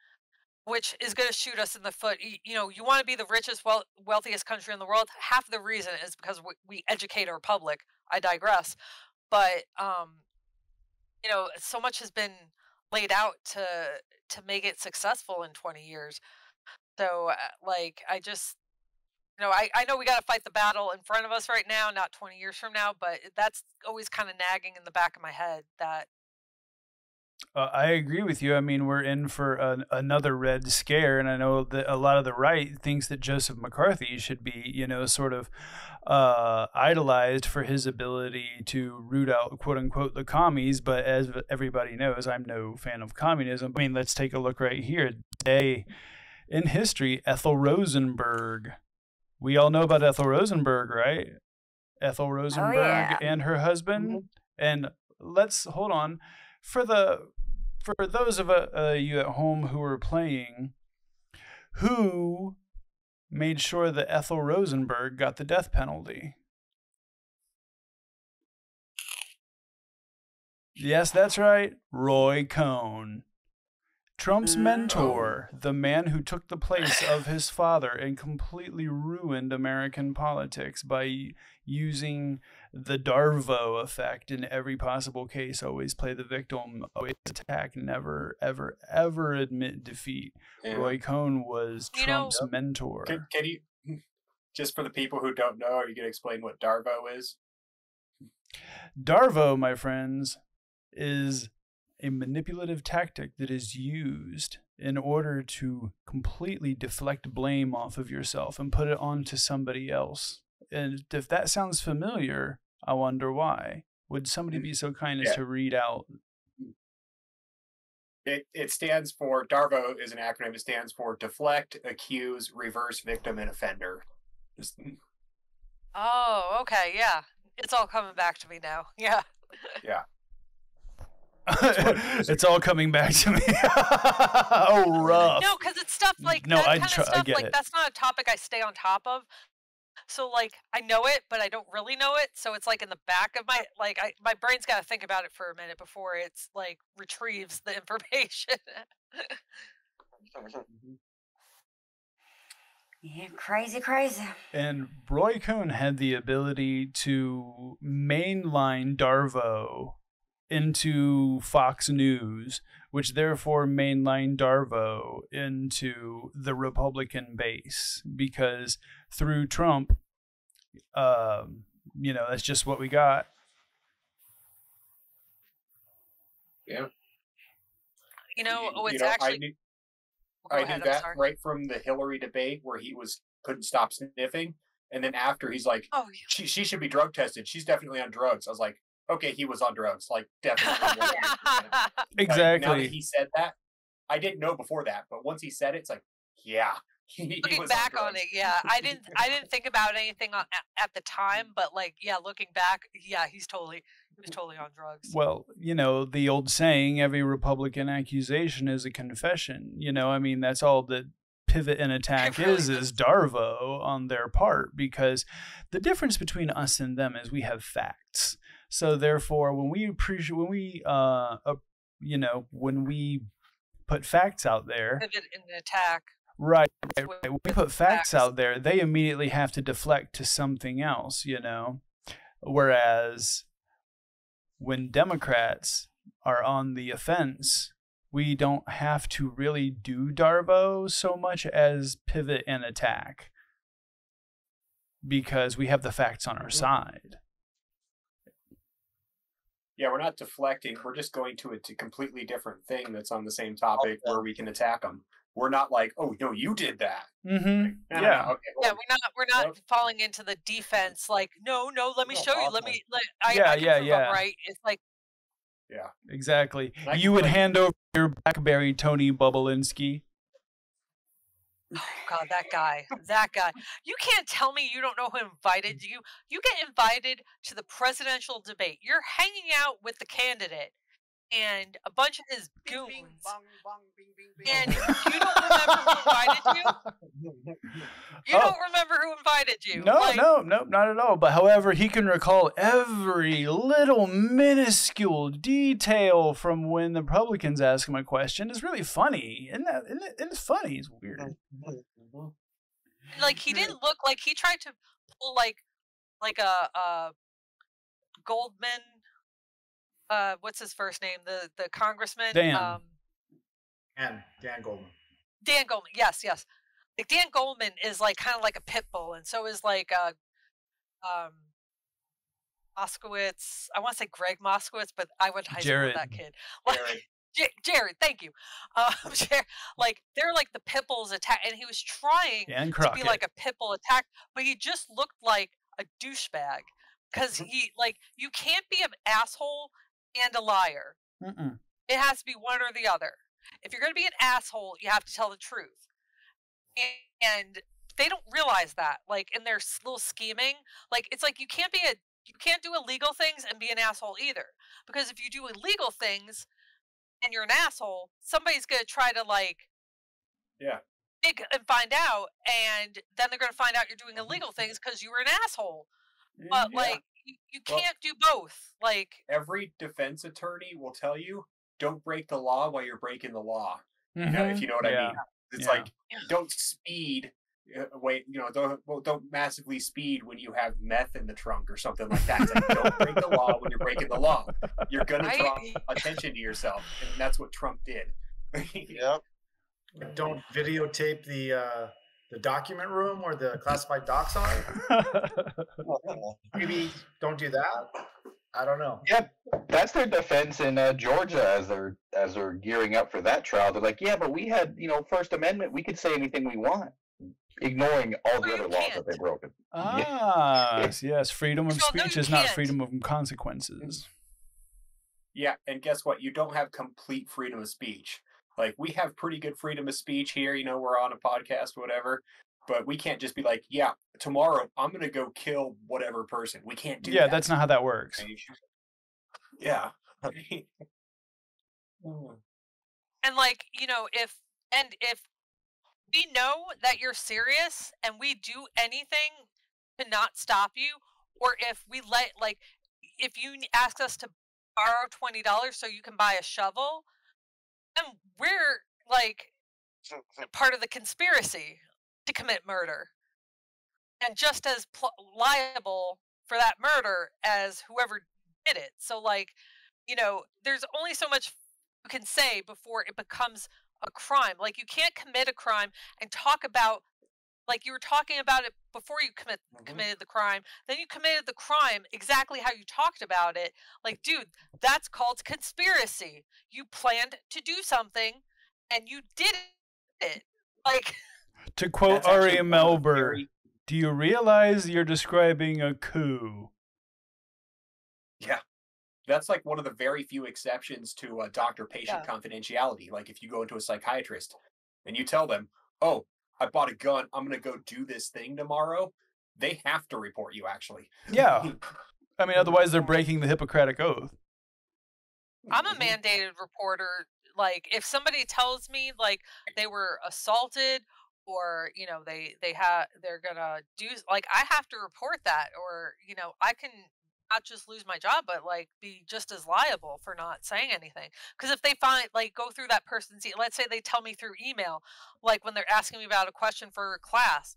which is going to shoot us in the foot Y- you know you want to be the richest wealth, wealthiest country in the world half the reason is because we, we educate our public i digress but um you know so much has been laid out to to make it successful in 20 years. So uh, like i just you know i, I know we got to fight the battle in front of us right now not 20 years from now but that's always kind of nagging in the back of my head that Uh, I agree with you. I mean, we're in for an, another red scare, and I know that a lot of the right thinks that Joseph McCarthy should be, you know, sort of uh, idolized for his ability to root out "quote unquote" the commies. But as everybody knows, I'm no fan of communism. I mean, let's take a look right here. Today in history, Ethel Rosenberg. We all know about Ethel Rosenberg, right? Ethel Rosenberg yeah. and her husband. And let's hold on for the for those of uh, uh, you at home who are playing, who made sure that Ethel Rosenberg got the death penalty? Yes, that's right. Roy Cohn. Trump's mentor, the man who took the place of his father and completely ruined American politics by using the Darvo effect in every possible case. Always play the victim, always attack, never, ever, ever admit defeat. Yeah. Roy Cohn was You know- Trump's mentor. Can, can you, just for the people who don't know, are you going to explain what Darvo is? Darvo, my friends, is a manipulative tactic that is used in order to completely deflect blame off of yourself and put it onto somebody else. And if that sounds familiar, I wonder why. Would somebody mm. be so kind as Yeah. to read out? Mm. It, it stands for Darvo is an acronym. It stands for deflect, accuse, reverse victim, and offender. Just- mm. oh okay yeah it's all coming back to me now [LAUGHS] yeah Yeah. [LAUGHS] it's all coming back to me. [LAUGHS] oh, rough. No, because it's stuff like No, that I kind tr- of stuff. get like it. that's not a topic I stay on top of. So like I know it, but I don't really know it. So it's like in the back of my like I my brain's got to think about it for a minute before it's like retrieves the [LAUGHS] information. [LAUGHS] Mm-hmm. Yeah, crazy, crazy. And Roy Cohn had the ability to mainline Darvo into Fox News, which therefore mainlined Darvo into the Republican base because through Trump, um, you know, that's just what we got. Yeah. you know, You- oh, you it's know, I actually. knew, I ahead, knew I'm that right from the Hillary debate where he was couldn't stop sniffing, and then after he's like, Oh, yeah. she she should be drug tested. She's definitely on drugs. I was like, okay, he was on drugs, like definitely. 100%. Like, [LAUGHS] Now Exactly. that he said that, I didn't know before that, but once he said it, it's like, yeah. Looking back on it, yeah, I didn't, I didn't [LAUGHS] think about anything on, at, at the time, but like, yeah, looking back, yeah, he's totally, he was totally on drugs. Well, you know, the old saying, every Republican accusation is a confession. You know, I mean, that's all that pivot and [LAUGHS] attack really is, is Darvo on their part, because the difference between us and them is we have facts. So therefore, when we appreciate, when we, uh, uh, you know, when we put facts out there, Pivot the attack. Right, right, right. We put facts facts. out there, they immediately have to deflect to something else, you know. Whereas when Democrats are on the offense, we don't have to really do Darvo so much as pivot and attack because we have the facts on our Mhm. side. Yeah, we're not deflecting. We're just going to a completely different thing that's on the same topic where we can attack them. We're not like, oh no, you did that. Mm-hmm. No, no, no, Yeah. okay, hold Yeah, we're not, we're not Nope. falling into the defense. Like, no, no, let me No, show you. Let me, let, I, Yeah, I yeah, yeah. Right. It's like, Yeah. Exactly. I You would tell hand over your BlackBerry Tony Bobulinski. Oh God, that guy, that guy. You can't tell me you don't know who invited you. You get invited to the presidential debate. You're hanging out with the candidate and a bunch of his goons. And you don't remember who invited you? [LAUGHS] You Oh. don't remember who invited you. No, Like, no, no, not at all. But however, he can recall every little minuscule detail from when the Republicans ask him a question. It's really funny. Isn't that? Isn't it, it's funny. It's weird. like he didn't look like he tried to pull like like a uh Goldman uh what's his first name? The the congressman Dan. um Dan, Dan Goldman. Dan Goldman. Yes, yes. Like Dan Goldman is like kind of like a pit bull, and so is like uh, um, Moskowitz. I want to say Greg Moskowitz, but I went to high school with that kid. [LAUGHS] Like, Jared. J- Jared, thank you. Um, [LAUGHS] Jared, like they're like the pit bulls attack, and he was trying And to Crockett. be like a pit bull attack, but he just looked like a douchebag because he like you can't be an asshole and a liar. Mm-mm. It has to be one or the other. If you're going to be an asshole, you have to tell the truth. And they don't realize that. Like in their little scheming, like it's like you can't be a you can't do illegal things and be an asshole either. Because if you do illegal things and you're an asshole, somebody's going to try to like Yeah. dig and find out and then they're going to find out you're doing mm-hmm. illegal things cuz you were an asshole. But Yeah. like you, you Well- can't do both. Like every defense attorney will tell you, don't break the law while you're breaking the law. You know, if you know what I mean. It's Yeah. like don't speed. Uh, wait, you know, don't well, don't massively speed when you have meth in the trunk or something like that. It's like, don't break the law when you're breaking the law. You're gonna Right? draw attention to yourself, and that's what Trump did. [LAUGHS] Yep. Don't videotape the uh, the document room where the classified docs are. [LAUGHS] Maybe don't do that. I don't know. Yeah, that's their defense in uh, Georgia as they're as they're gearing up for that trial. They're like, yeah, but we had you know First Amendment. We could say anything we want, ignoring all the No, other laws that they've broken. ah, yes, yes. Freedom of Well, speech you is not can't. freedom of consequences. Yeah, and guess what? You don't have complete freedom of speech. Like we have pretty good freedom of speech here. You know, we're on a podcast, whatever. But we can't just be like, yeah, tomorrow I'm gonna go kill whatever person. We can't do Yeah, that. that's not how that works. Yeah. [LAUGHS] Hmm. and like you know if and if we know that you're serious and we do anything to not stop you or if we let like if you ask us to borrow $20 so you can buy a shovel then we're like part of the conspiracy to commit murder and just as liable for that murder as whoever did it so like you know there's only so much you can say before it becomes a crime. Like you can't commit a crime and talk about like you were talking about it before you commit Mhm. committed the crime. Then you committed the crime exactly how you talked about it. Like, dude, that's called conspiracy. You planned to do something and you did it. Like [LAUGHS] To quote Ari one Melber, do you realize you're describing a coup? Yeah. That's like one of the very few exceptions to uh, doctor patient confidentiality. Like if you go into a psychiatrist and you tell them, oh, I bought a gun, I'm going to go do this thing tomorrow, they have to report you actually. Yeah. [LAUGHS] I mean, otherwise they're breaking the Hippocratic Oath. I'm Mm-hmm. a mandated reporter. Like if somebody tells me like they were assaulted or you know they they have they're gonna do like I have to report that or you know I can not just lose my job but like be just as liable for not saying anything. Because if they find like go through that person's e- let's say they tell me through email like when they're asking me about a question for class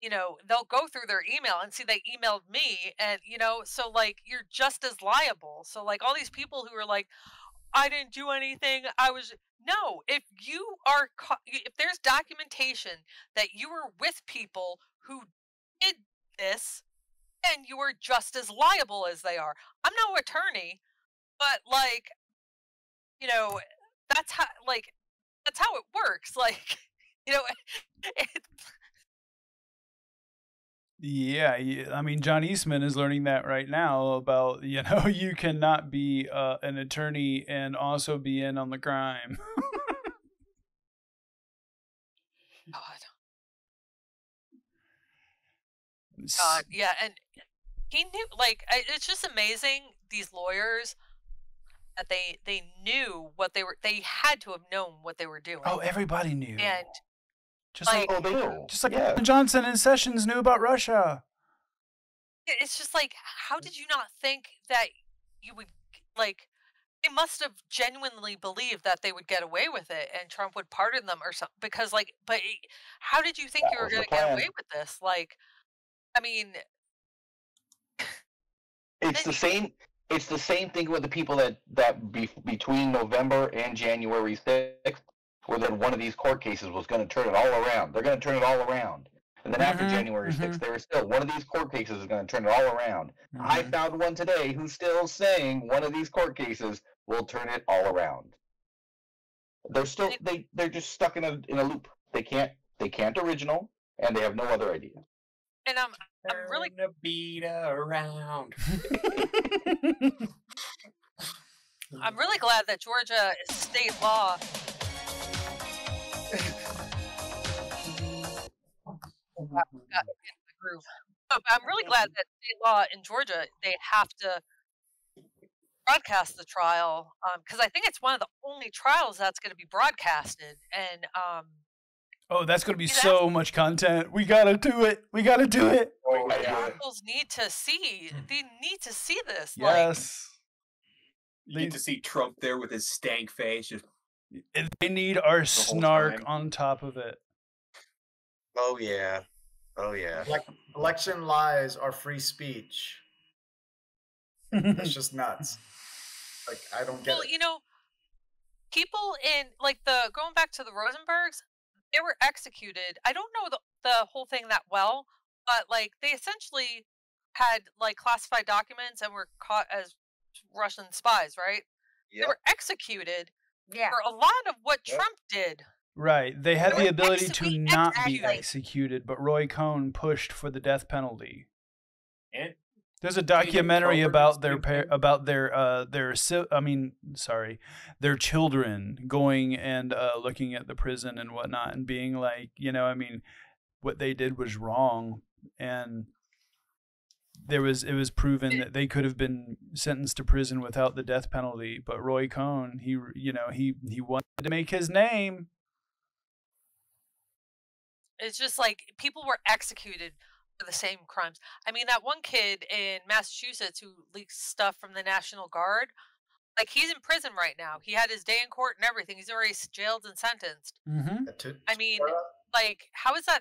you know they'll go through their email and see they emailed me and you know so like you're just as liable. So like all these people who are like i didn't do anything. I was no if you are if there's documentation that you were with people who did this then you are just as liable as they are i'm no attorney but like you know that's how like that's how it works [LAUGHS] like you know [LAUGHS] it, Yeah, I mean, John Eastman is learning that right now about, you know, [LAUGHS] you cannot be uh, an attorney and also be in on the crime. God. God, yeah, and he knew. Like, I- it's just amazing. These lawyers that they they knew what they were. They had to have known what they were oh, doing. oh, everybody knew. and just like, like- Oh, they do. just like yeah. Johnson and Sessions knew about Russia. it's just like, how did you not think that you would like? They must have genuinely believed that they would get away with it and Trump would pardon them or something. Because, like, but eh, how did you think That you were going to get away with this? Like, I mean, It's the same. It's the same thing with the people that that be, between November and January sixth, where then one of these court cases was going to turn it all around. They're going to turn it all around, and then after Mhm, January 6th mhm. they were still one of these court cases is going to turn it all around. I Mhm. found one today who's still saying one of these court cases will turn it all around. They're still they they're just stuck in a in a loop. They can't they can't original, and they have no other idea. And I'm I'm really Turn beat around. I'm [LAUGHS] really glad that Georgia is state law. got into the groove. But I'm really glad that state law in Georgia they have to broadcast the trial because I think it's one of the only trials that's going to be broadcasted. And um, oh, that's going to be See, so much content. We got to do it. We got to do it. Oh, I do yeah. it. need to see. They need to see this. Yes. You They, get to see Trump there with his stank face. Just they need our whole snark time. on top of it. Oh yeah. Oh yeah. Like election lies are free speech. That's [LAUGHS] just nuts. Like I don't get well, it. you know, people in like the going back to the Rosenbergs, they were executed. I don't know the the whole thing that well, but like they essentially had like classified documents and were caught as Russian spies, right? They were executed Yeah. for a lot of what Yep. Trump did. Right. They had They the ability exe- to we not be executed. executed, but Roy Cohn pushed for the death penalty. and There's a documentary about their par- about their uh their si- I mean sorry their children going and uh looking at the prison and whatnot and being like you know I mean what they did was wrong and there was it was proven that they could have been sentenced to prison without the death penalty but Roy Cohn he you know he he wanted to make his name. It's just like people were executed the same crimes. I mean, that one kid in Massachusetts who leaked stuff from the National Guard, like he's in prison right now. He had his day in court and everything. He's already jailed and sentenced. mm-hmm. I mean, like, how is that?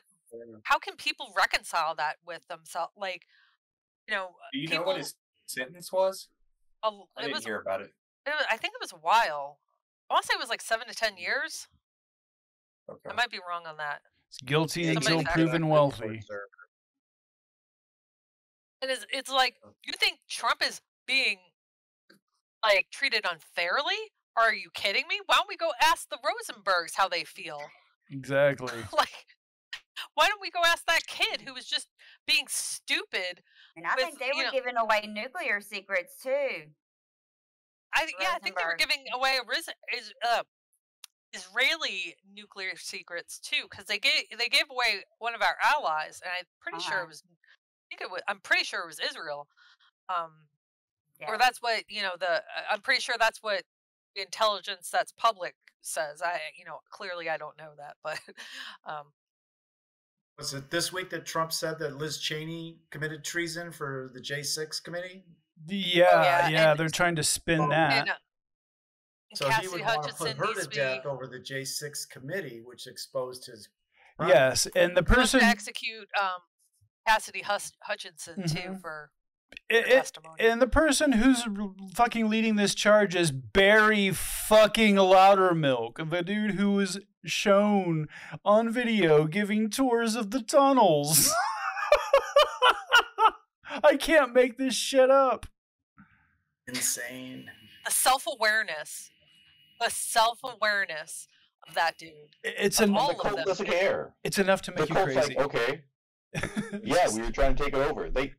How can people reconcile that with themselves? Like, you know, do you people, know what his sentence was? a l- I it didn't was, hear about it. it was. I think it was a while. I want to say it was like seven to ten years. Okay. I might be wrong on that. It's guilty Yeah, until proven wealthy observer. And it's, it's like, you think Trump is being like treated unfairly? Are you kidding me? Why don't we go ask the Rosenbergs how they feel? exactly [LAUGHS] like, why don't we go ask that kid who was just being stupid? And I with, think they were know- giving away nuclear secrets too. I yeah, I think they were giving away is, uh, Israeli nuclear secrets too, because they gave they gave away one of our allies, and I'm pretty sure Uh-huh. it was. I think it was. I'm pretty sure it was Israel. Um, Yeah. or that's what you know the uh, i'm pretty sure that's what the intelligence that's public says i you know clearly i don't know that but [LAUGHS] um Was it this week that Trump said that Liz Cheney committed treason for the J6 committee? yeah yeah, yeah and- they're trying to spin Oh, that and, uh, and So he Cassidy would want to Hutchinson put her to to be death over the J6 committee, which exposed his. crime. yes and the person execute um Cassidy Hus- Hutchinson too Mhm. for it- her it- testimony. and the person who's fucking leading this charge is Barry fucking Loudermilk, the dude who was shown on video giving tours of the tunnels. [LAUGHS] I can't make this shit up. Insane. the self-awareness the self-awareness of that dude It's Of an all of them. doesn't care. it's enough to The make you crazy. like, okay, [LAUGHS] Yeah, we were trying to take it over. They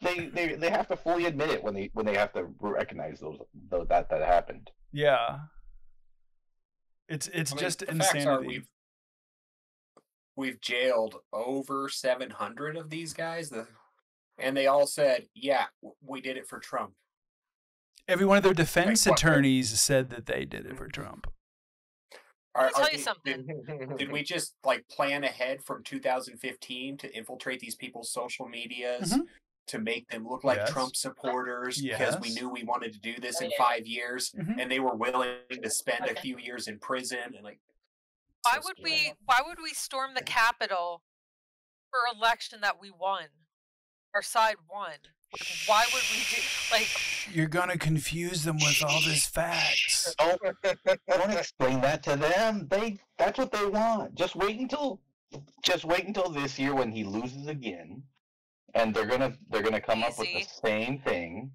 they they, they have to fully admit it when they when they have to recognize those, those that that happened. yeah. It's it's I mean, just the facts are insanity. we've we've jailed over 700 of these guys the and they all said yeah we did it for trump Every one of their defense what, what? attorneys said that they did it for mm-hmm. Trump. Are- Let me are tell you the- something. did we just like plan ahead from 2015 to infiltrate these people's social medias Mhm. to make them look like Yes. Trump supporters because we knew we wanted to do this Oh, in yeah. five years Mhm. and they were willing to spend a few years in prison and like Why would we why would we storm the Capitol for election that we won? Our side won. Like, why would we do like You're gonna confuse them with all this facts. Don't, don't explain that to them. They that's what they want. Just wait until just wait until this year when he loses again, and they're gonna they're gonna come up with the same thing,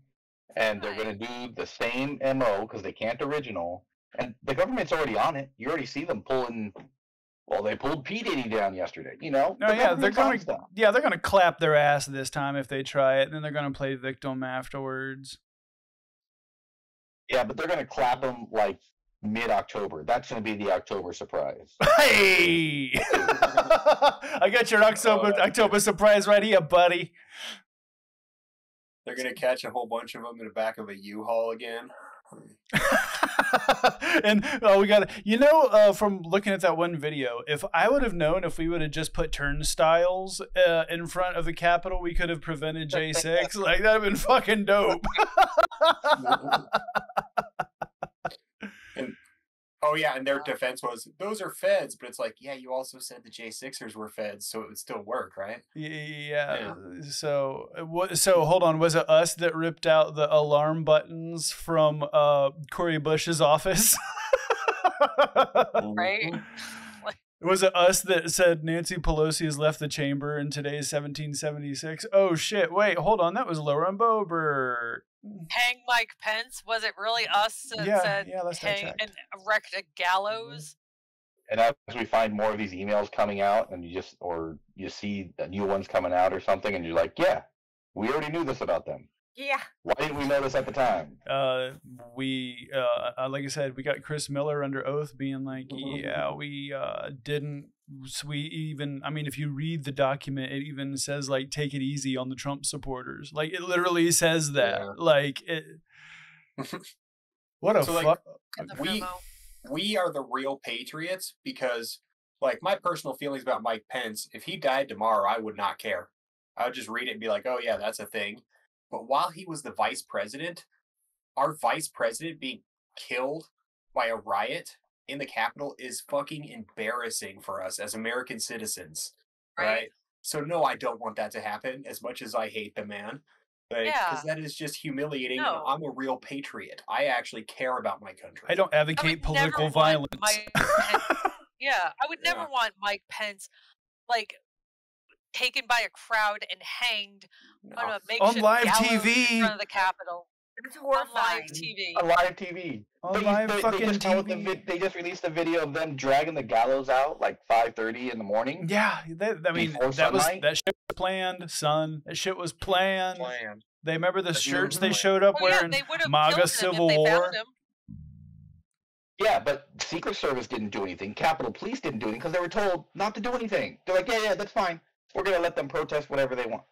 and they're gonna do the same mo because they can't original, and the government's already on it. You already see them pulling. Well, they pulled P Diddy down yesterday. You know. No, The yeah, they're gonna yeah they're gonna clap their ass this time if they try it, and then they're gonna play victim afterwards. Yeah, but they're gonna clap them like mid October. That's gonna be the October surprise. [LAUGHS] Hey, [LAUGHS] I got your [LAUGHS] oh, October Oh, October surprise right here, buddy. they're gonna catch a whole bunch of them in the back of a U-Haul again. [LAUGHS] and oh, we got it. you know uh, from looking at that one video. If I would have known if we would have just put turnstiles uh, in front of the Capitol, we could have prevented J six. [LAUGHS] like that'd have been fucking dope. [LAUGHS] Oh yeah, and their defense was those are feds, but it's like, yeah, you also said the J Sixers were feds, so it would still work, right? Yeah. So uh, what? So hold on. Was it us that ripped out the alarm buttons from uh, Cori Bush's office? [LAUGHS] right? [LAUGHS] Was it us that said Nancy Pelosi has left the chamber in today's 1776? Oh shit! Wait, hold on. That was Lauren Boebert. Hang Mike Pence? Was it really us that Yeah, said yeah, hang and erect a gallows? and as we find more of these emails coming out and you just or you see the new ones coming out or something and you're like yeah we already knew this about them Yeah. why didn't we know this at the time Uh, we uh, uh, like I said, we got Chris Miller under oath, being like, Mm-hmm. yeah, we uh didn't. S- We even, I mean, if you read the document, it even says like, take it easy on the Trump supporters. Like, it literally says that. Yeah. Like, it. [LAUGHS] What a So, fuck. At the we- we are the real patriots because like my personal feelings about Mike Pence, if he died tomorrow, I would not care. I would just read it and be like, "Oh yeah, that's a thing." But while he was the vice president, our vice president being killed by a riot in the Capitol is fucking embarrassing for us as American citizens, right? Right. So no, I don't want that to happen as much as I hate the man. Like, Yeah. because that is just humiliating. and No. I'm a real patriot. I actually care about my country. I don't advocate would political violence. [LAUGHS] Yeah, I would never Yeah. want Mike Pence like taken by a crowd and hanged on a makeshift on live gallows TV. in front of the Capitol It's on horrifying. live TV. A live tv On They- live they, they fucking just held the TV. they just released a video of them dragging the gallows out like 5.30 in the morning Yeah, that, I mean, Before that was that shit was planned, son. That shit was planned. Plan. They remember the That's shirts they planned. showed up Oh yeah, wearing. they would have MAGA killed him Civil if they War. found him. yeah but secret service didn't do anything capitol police didn't do anything because they were told not to do anything they're like yeah yeah that's fine we're going to let them protest whatever they want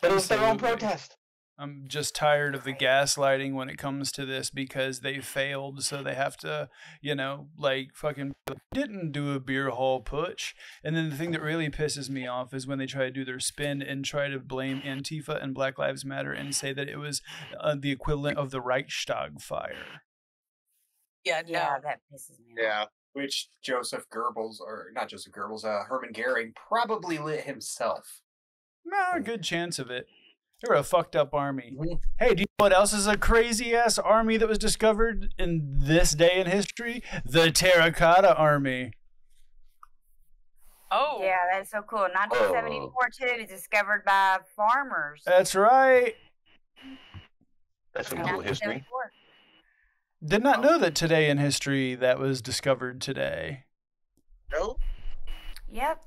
but it was their own Absolutely. protest I'm just tired of the gaslighting when it comes to this because they failed, so they have to, you know, like fucking didn't do a beer hall putsch. And then the thing that really pisses me off is when they try to do their spin and try to blame Antifa and Black Lives Matter and say that it was uh, the equivalent of the Reichstag fire. Yeah, no. Yeah, that pisses me off. Yeah. which Joseph Goebbels, or not Joseph Goebbels, uh, Herman Goering probably lit himself. No, good chance of it. They're a fucked up army. Mhm. Hey, do you know what else is a crazy ass army that was discovered in this day in history? The Terracotta Army. Oh, Yeah, that's so cool. 1974 too, discovered by farmers. That's right. that's some in cool history Did not know that today in history that was discovered today. No. Yep.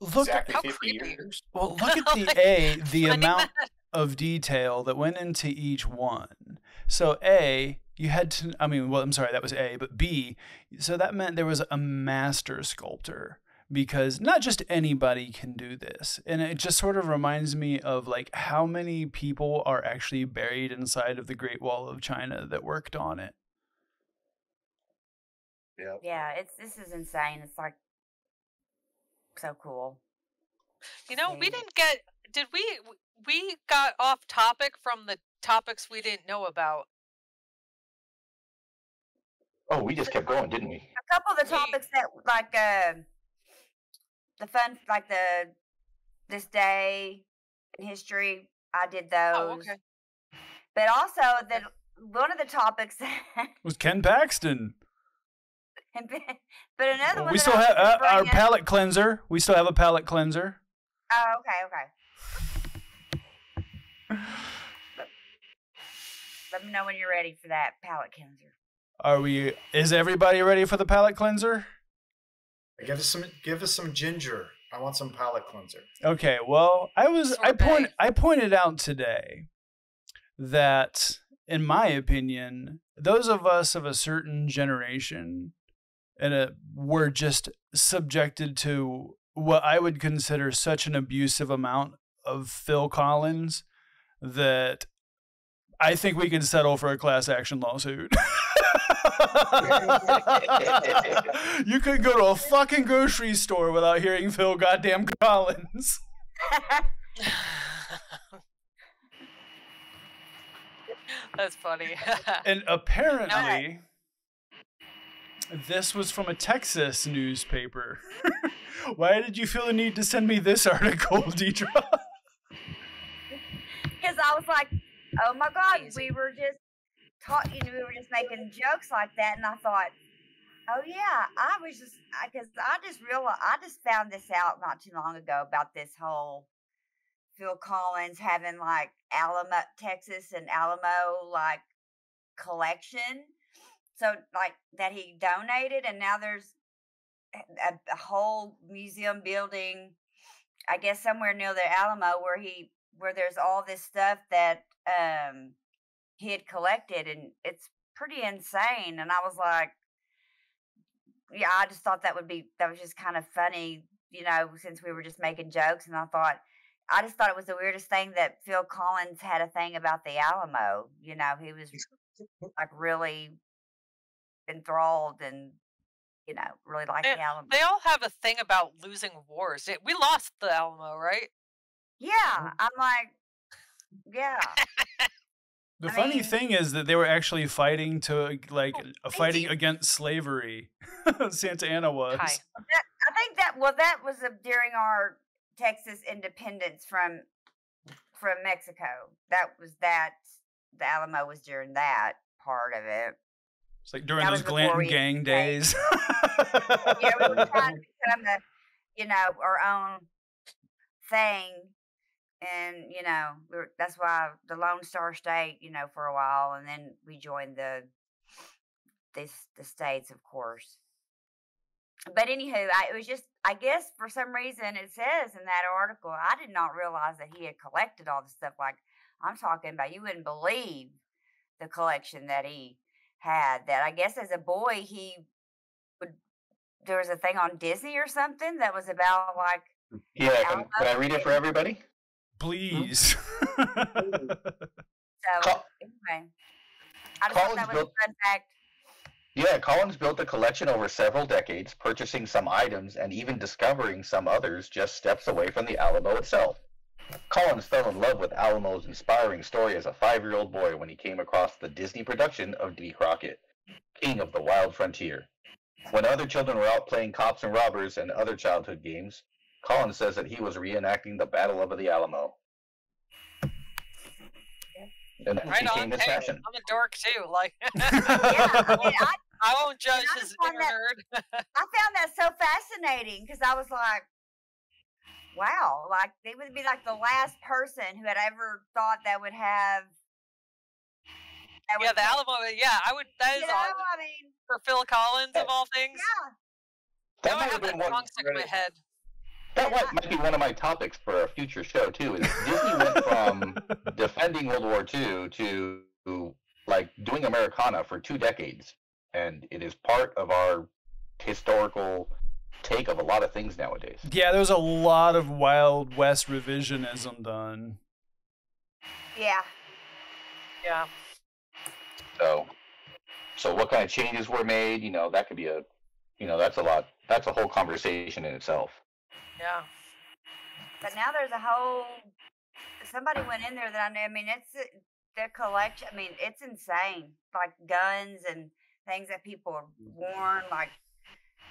Look exactly how 50 creepy. years. [LAUGHS] well look at [LAUGHS] the A, [LAUGHS] the amount that- of detail that went into each one. So A, you had to I mean, well, I'm sorry, that was A, but B, so that meant there was a master sculptor because not just anybody can do this. And it just sort of reminds me of like how many people are actually buried inside of the Great Wall of China that worked on it. Yeah. Yeah, it's this is insane. It's like so cool. You know, we didn't get. Did we? We got off topic from the topics we didn't know about. Oh, we just kept going, didn't we? A couple of the topics that like uh the fun like the this day in history, I did those. Oh, okay. But also that one of the topics [LAUGHS] was Ken Paxton. [LAUGHS] but another one we still have uh, our bring up- palate cleanser. We still have a palate cleanser. Oh, okay, okay. Let- Let me know when you're ready for that palate cleanser. Are we? Is everybody ready for the palate cleanser? Give us some. Give us some ginger. I want some palate cleanser. Okay. Well, I was I point I pointed out today that, in my opinion, those of us of a certain generation, and uh, were just subjected to what I would consider such an abusive amount of Phil Collins that I think we can settle for a class action lawsuit. [LAUGHS] you could go to a fucking grocery store without hearing Phil goddamn Collins. [LAUGHS] That's funny. And apparently, [LAUGHS] this was from a Texas newspaper. [LAUGHS] Why did you feel the need to send me this article, [LAUGHS] Deidre? Because I was like, oh my God, we were just talking, we were just making jokes like that. And I thought, oh yeah, I was just, because I just realized, I just found this out not too long ago about this whole Phil Collins having like Alamo, Texas and Alamo like collection. So like that he donated and now there's a, a whole museum building, I guess somewhere near the Alamo where he where there's all this stuff that um he had collected and it's pretty insane and I was like yeah, I just thought that would be that was just kind of funny, you know, since we were just making jokes and I thought I just thought it was the weirdest thing that Phil Collins had a thing about the Alamo. You know, he was like really enthralled and you know, really liked Eh, the Alamo. they all have a thing about losing wars. We lost the Alamo, right? Yeah, I'm like, yeah. [LAUGHS] The I funny mean- thing is that they were actually fighting to like Oh, uh, fighting you. against slavery. [LAUGHS] Santa Anna was. Hi. That, I think that well, that was during our Texas independence from from Mexico. That was that. The Alamo was during that part of it. It's like during That those Glanton gang days. [LAUGHS] Yeah, we were trying to become the, you know, our own thing, and you know, we were, that's why the Lone Star State, you know, for a while, and then we joined the this the states, of course. But anywho, I, it was just, I guess for some reason it says in that article, I did not realize that he had collected all the stuff. Like I'm talking about, you wouldn't believe the collection that he had. That I guess as a boy he would. There was a thing on Disney or something that was about like mm, Yeah, can, can I read it for everybody? Mm-hmm. Please. [LAUGHS] so. Col- anyway, I just thought Collins that was built- a fun fact. Yeah, Collins built a collection over several decades, purchasing some items and even discovering some others just steps away from the Alamo itself. Collins fell in love with Alamo's inspiring story as a five year old boy when he came across the Disney production of Davy Crockett, King of the Wild Frontier. When other children were out playing cops and robbers and other childhood games, Collins says that he was reenacting the Battle of the Alamo. And Right became on. his Hey, passion. I'm a dork too. Like [LAUGHS] [LAUGHS] Yeah, I I, I won't judge I his just find inner that- nerd. [LAUGHS] I found that so fascinating because I was like, wow, like they would be like the last person who had ever thought that would have. That yeah, would the take- Alamo. Uh, yeah, I would. That is You know, odd I mean, for Phil Collins of all things. yeah. That now I might have have that been one. song stuck in my head. That might, might be one of my topics for a future show too. Is Disney went from [LAUGHS] defending World War II to like doing Americana for two decades, and it is part of our historical take of a lot of things nowadays. Yeah, there's a lot of Wild West revisionism done. Yeah. Yeah. So, so what kind of changes were made? You know, that could be a, you know, that's a lot. That's a whole conversation in itself. Yeah. But now there's a whole. Somebody went in there that I knew. I mean, it's the collection. I mean, it's insane. Like guns and things that people have worn, like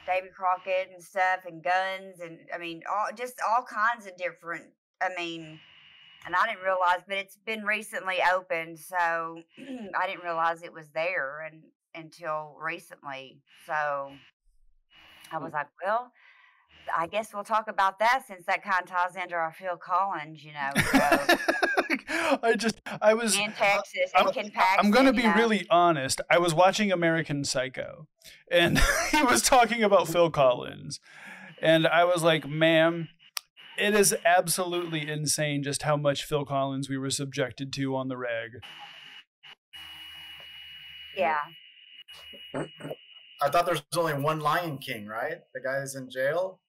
Davy Crockett and stuff, and guns, and I mean, all just all kinds of different. I mean, and I didn't realize, but it's been recently opened, so [CLEARS THROAT] I didn't realize it was there, and until recently. So I was mm. like, well. I guess we'll talk about that since that kind of ties into our Phil Collins, you know. So, [LAUGHS] I just, I was. in Texas and Ken Paxton. I'm gonna be you really honest. I was watching American Psycho, and [LAUGHS] he was talking about Phil Collins, and I was like, "Ma'am, it is absolutely insane just how much Phil Collins we were subjected to on the reg." Yeah. I thought there was only one Lion King, right? The guy is in jail.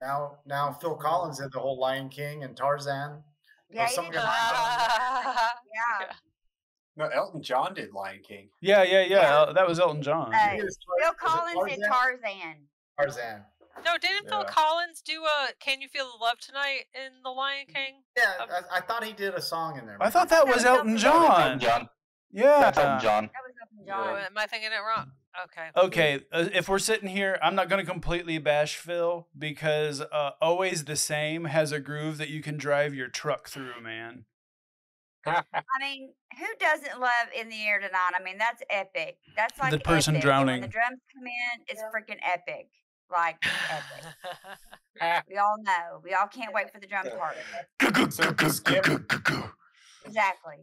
Now, now Phil Collins did the whole Lion King and Tarzan. Yeah, he some did guy- Lion [LAUGHS] yeah. No, Elton John did Lion King. Yeah, yeah, yeah. Yeah. uh, That was Elton John. Hey, He was Phil Tar- Collins did Tarzan? Tarzan. Tarzan. No, didn't Phil Collins do a "Can You Feel the Love Tonight" in The Lion King? Yeah, I, I thought he did a song in there. I thought that was Elton John. John. Yeah. That's Elton John. That was Elton Oh, John. am I thinking it wrong? Okay. Okay, uh, if we're sitting here, I'm not going to completely bash Phil because uh, Always the Same has a groove that you can drive your truck through, man. I mean, who doesn't love "In the Air Tonight"? I mean, that's epic. That's like The person epic. Drowning. When the drums come in, it's freaking epic. Like epic. [LAUGHS] We all know. We all can't wait for the drum part. So, Skip, Exactly.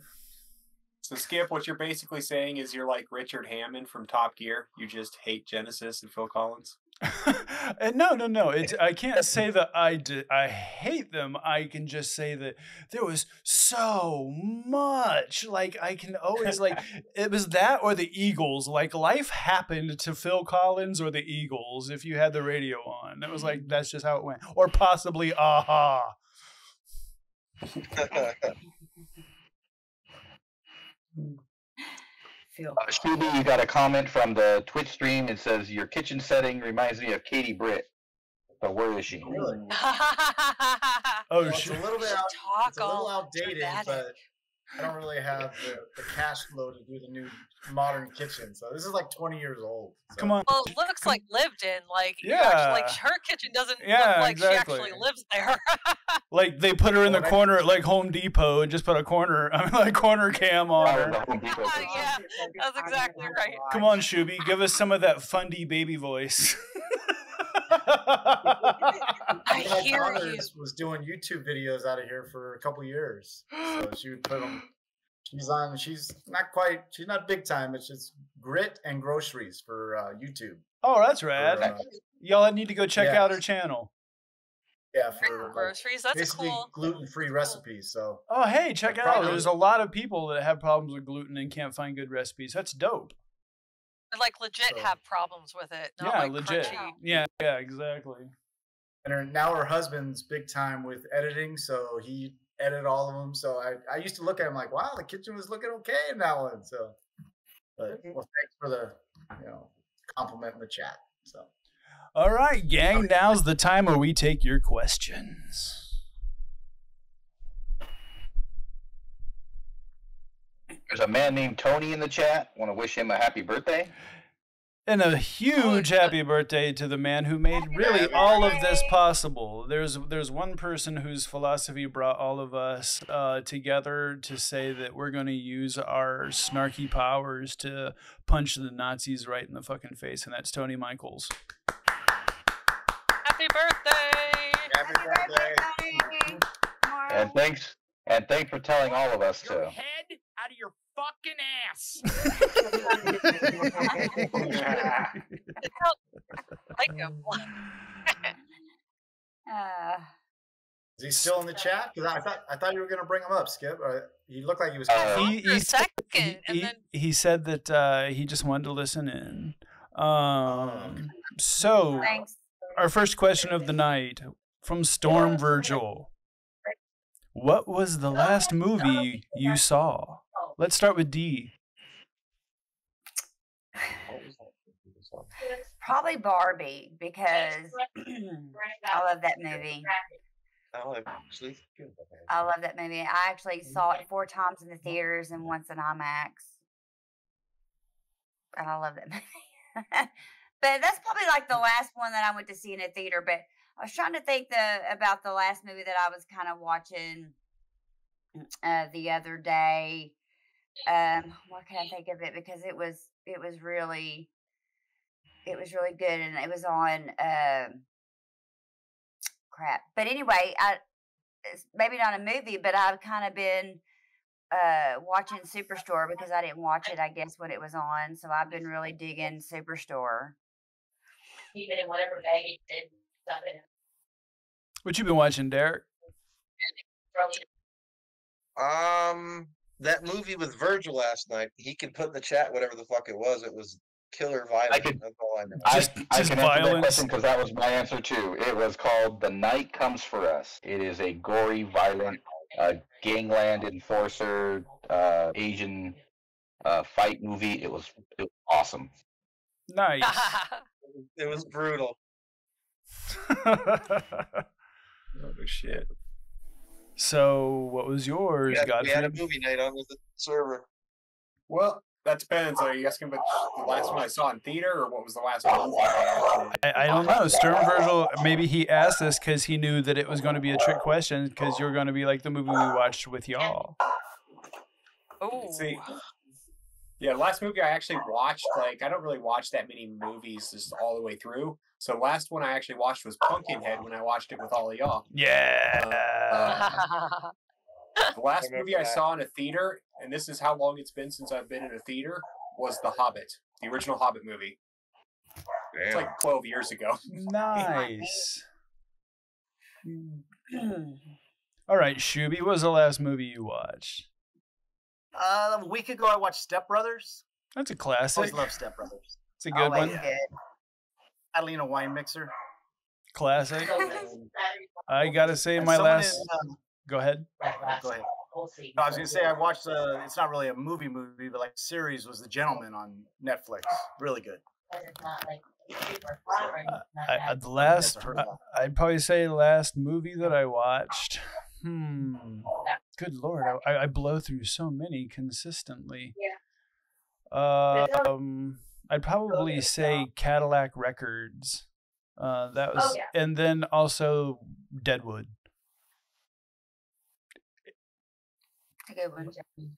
So Skip, what you're basically saying is you're like Richard Hammond from Top Gear. You just hate Genesis and Phil Collins. and [LAUGHS] uh, no, no, no. It's I can't say that I di- I hate them. I can just say that there was so much. Like I can always like [LAUGHS] it was that or the Eagles. Like life happened to Phil Collins or the Eagles if you had the radio on. It was like mm. that's just how it went. Or possibly aha. [LAUGHS] Phil. Uh, Shuby, you got a comment from the Twitch stream. It says your kitchen setting reminds me of Katie Britt. But where is she? Really? Oh [LAUGHS] Well, it's a little bit Should out, talk it's a little all outdated, dramatic. but I don't really have the, the cash flow to do the new modern kitchen. So this is like 20 years old. so- Come on. well, it looks like lived in. Like you actually, like her kitchen doesn't Yeah, look like exactly. she actually lives there. [LAUGHS] Like they put her in the Well, I- corner at like Home Depot and just put a corner, [LAUGHS] I mean, like corner cam on her. of the Home Depot kitchen. [LAUGHS] yeah, that's exactly right. Come on, Shuby, give us some of that fundy baby voice. [LAUGHS] I My hear daughter you. was doing YouTube videos out of here for a couple years. So [GASPS] she would put them. She's on. She's not quite. She's not big time. It's just grit and groceries for uh, YouTube. oh, that's For, rad. uh, Y'all need to go check Yeah. out her channel. yeah, Great for like, groceries. That's basically cool. gluten-free recipes. So Oh, hey, check it out. There's a lot of people that have problems with gluten and can't find good recipes. That's dope. And, like legit So- have problems with it. Not yeah, like legit. crunchy. Yeah, yeah, exactly. and her, now her husband's big time with editing, so he edited all of them. So I, I used to look at him like, wow, the kitchen was looking okay in that one. So, but well, thanks for the you know compliment in the chat. So All right, gang, now's the time where we take your questions. There's a man named Tony in the chat. Want to wish him a happy birthday? And a huge happy birthday to the man who made really all of this possible. There's there's one person whose philosophy brought all of us uh, together to say that we're going to use our snarky powers to punch the Nazis right in the fucking face, and that's Tony Michaels. Happy birthday! happy birthday. Tony. And thanks, and thanks for telling all of us your to. Head out of your fucking ass. like him. Uh, Is he still in the chat? Because I thought I thought you were going to bring him up, Skip. Or he looked like he was. Uh, coming He, a he, said, second, he, and he, then he said that uh, he just wanted to listen in. Um, so, thanks. our first question of the night from Storm Virgil. What was the last movie you saw? Let's start with D. Probably Barbie because [CLEARS THROAT] I love that movie. I love that movie. I actually saw it four times in the theaters and once in IMAX. And I love that movie. [LAUGHS] but that's probably like the last one that I went to see in a theater. But I was trying to think the about the last movie that I was kind of watching uh, the other day. Um, what can I think of it? Because it was it was really it was really good and it was on um crap. But anyway, I it's maybe not a movie, but I've kind of been uh watching Superstore because I didn't watch it, I guess, when it was on. So I've been really digging Superstore. keep it in whatever bag it did, stuff it in, What you been watching, Derek? Um, that movie with Virgil last night. He can put in the chat whatever the fuck it was. It was killer violent. could- That's all I know. Just- I, I just can answer that violence. question because that was my answer too. It was called "The Night Comes for Us." It is a gory, violent, uh, gangland enforcer, uh, Asian uh, fight movie. It was, it was awesome. Nice. [LAUGHS] It was brutal. [LAUGHS] Oh shit. So, what was yours, We had, we had a movie night on the server. Well, that depends. Are you asking about the last one I saw in theater, or what was the last one? I I, I don't know. Sturm Virgil, maybe he asked this because he knew that it was going to be a trick question because you're going to be like the movie we watched with y'all. oh, See, yeah, the last movie I actually watched, like, I don't really watch that many movies just all the way through. So, the last one I actually watched was Pumpkinhead when I watched it with all of y'all. Yeah. [LAUGHS] The last remember movie I that. saw in a theater, and this is how long it's been since I've been in a theater, was The Hobbit, the original Hobbit movie. It's like 12 years ago. [LAUGHS] nice. [CLEARS THROAT] All right, Shuby, what was the last movie you watched? Uh, a week ago, I watched Step Brothers. That's a Always classic. love Step Brothers. It's a Oh, good that's one. good. Catalina wine mixer. Classic. [LAUGHS] I gotta say, my last. in, uh, Go ahead. Go ahead. No, I was gonna say I watched. Uh, it's not really a movie movie, but like series was The Gentleman on Netflix. Really good. But it's not like super flattering, Uh, I, uh, the last, I, I'd probably say the last movie that I watched. Hmm. Good lord, I, I blow through so many consistently. Yeah. Um, I'd probably say Cadillac Records. Uh, that was, Oh, yeah. and then also Deadwood. It's one second.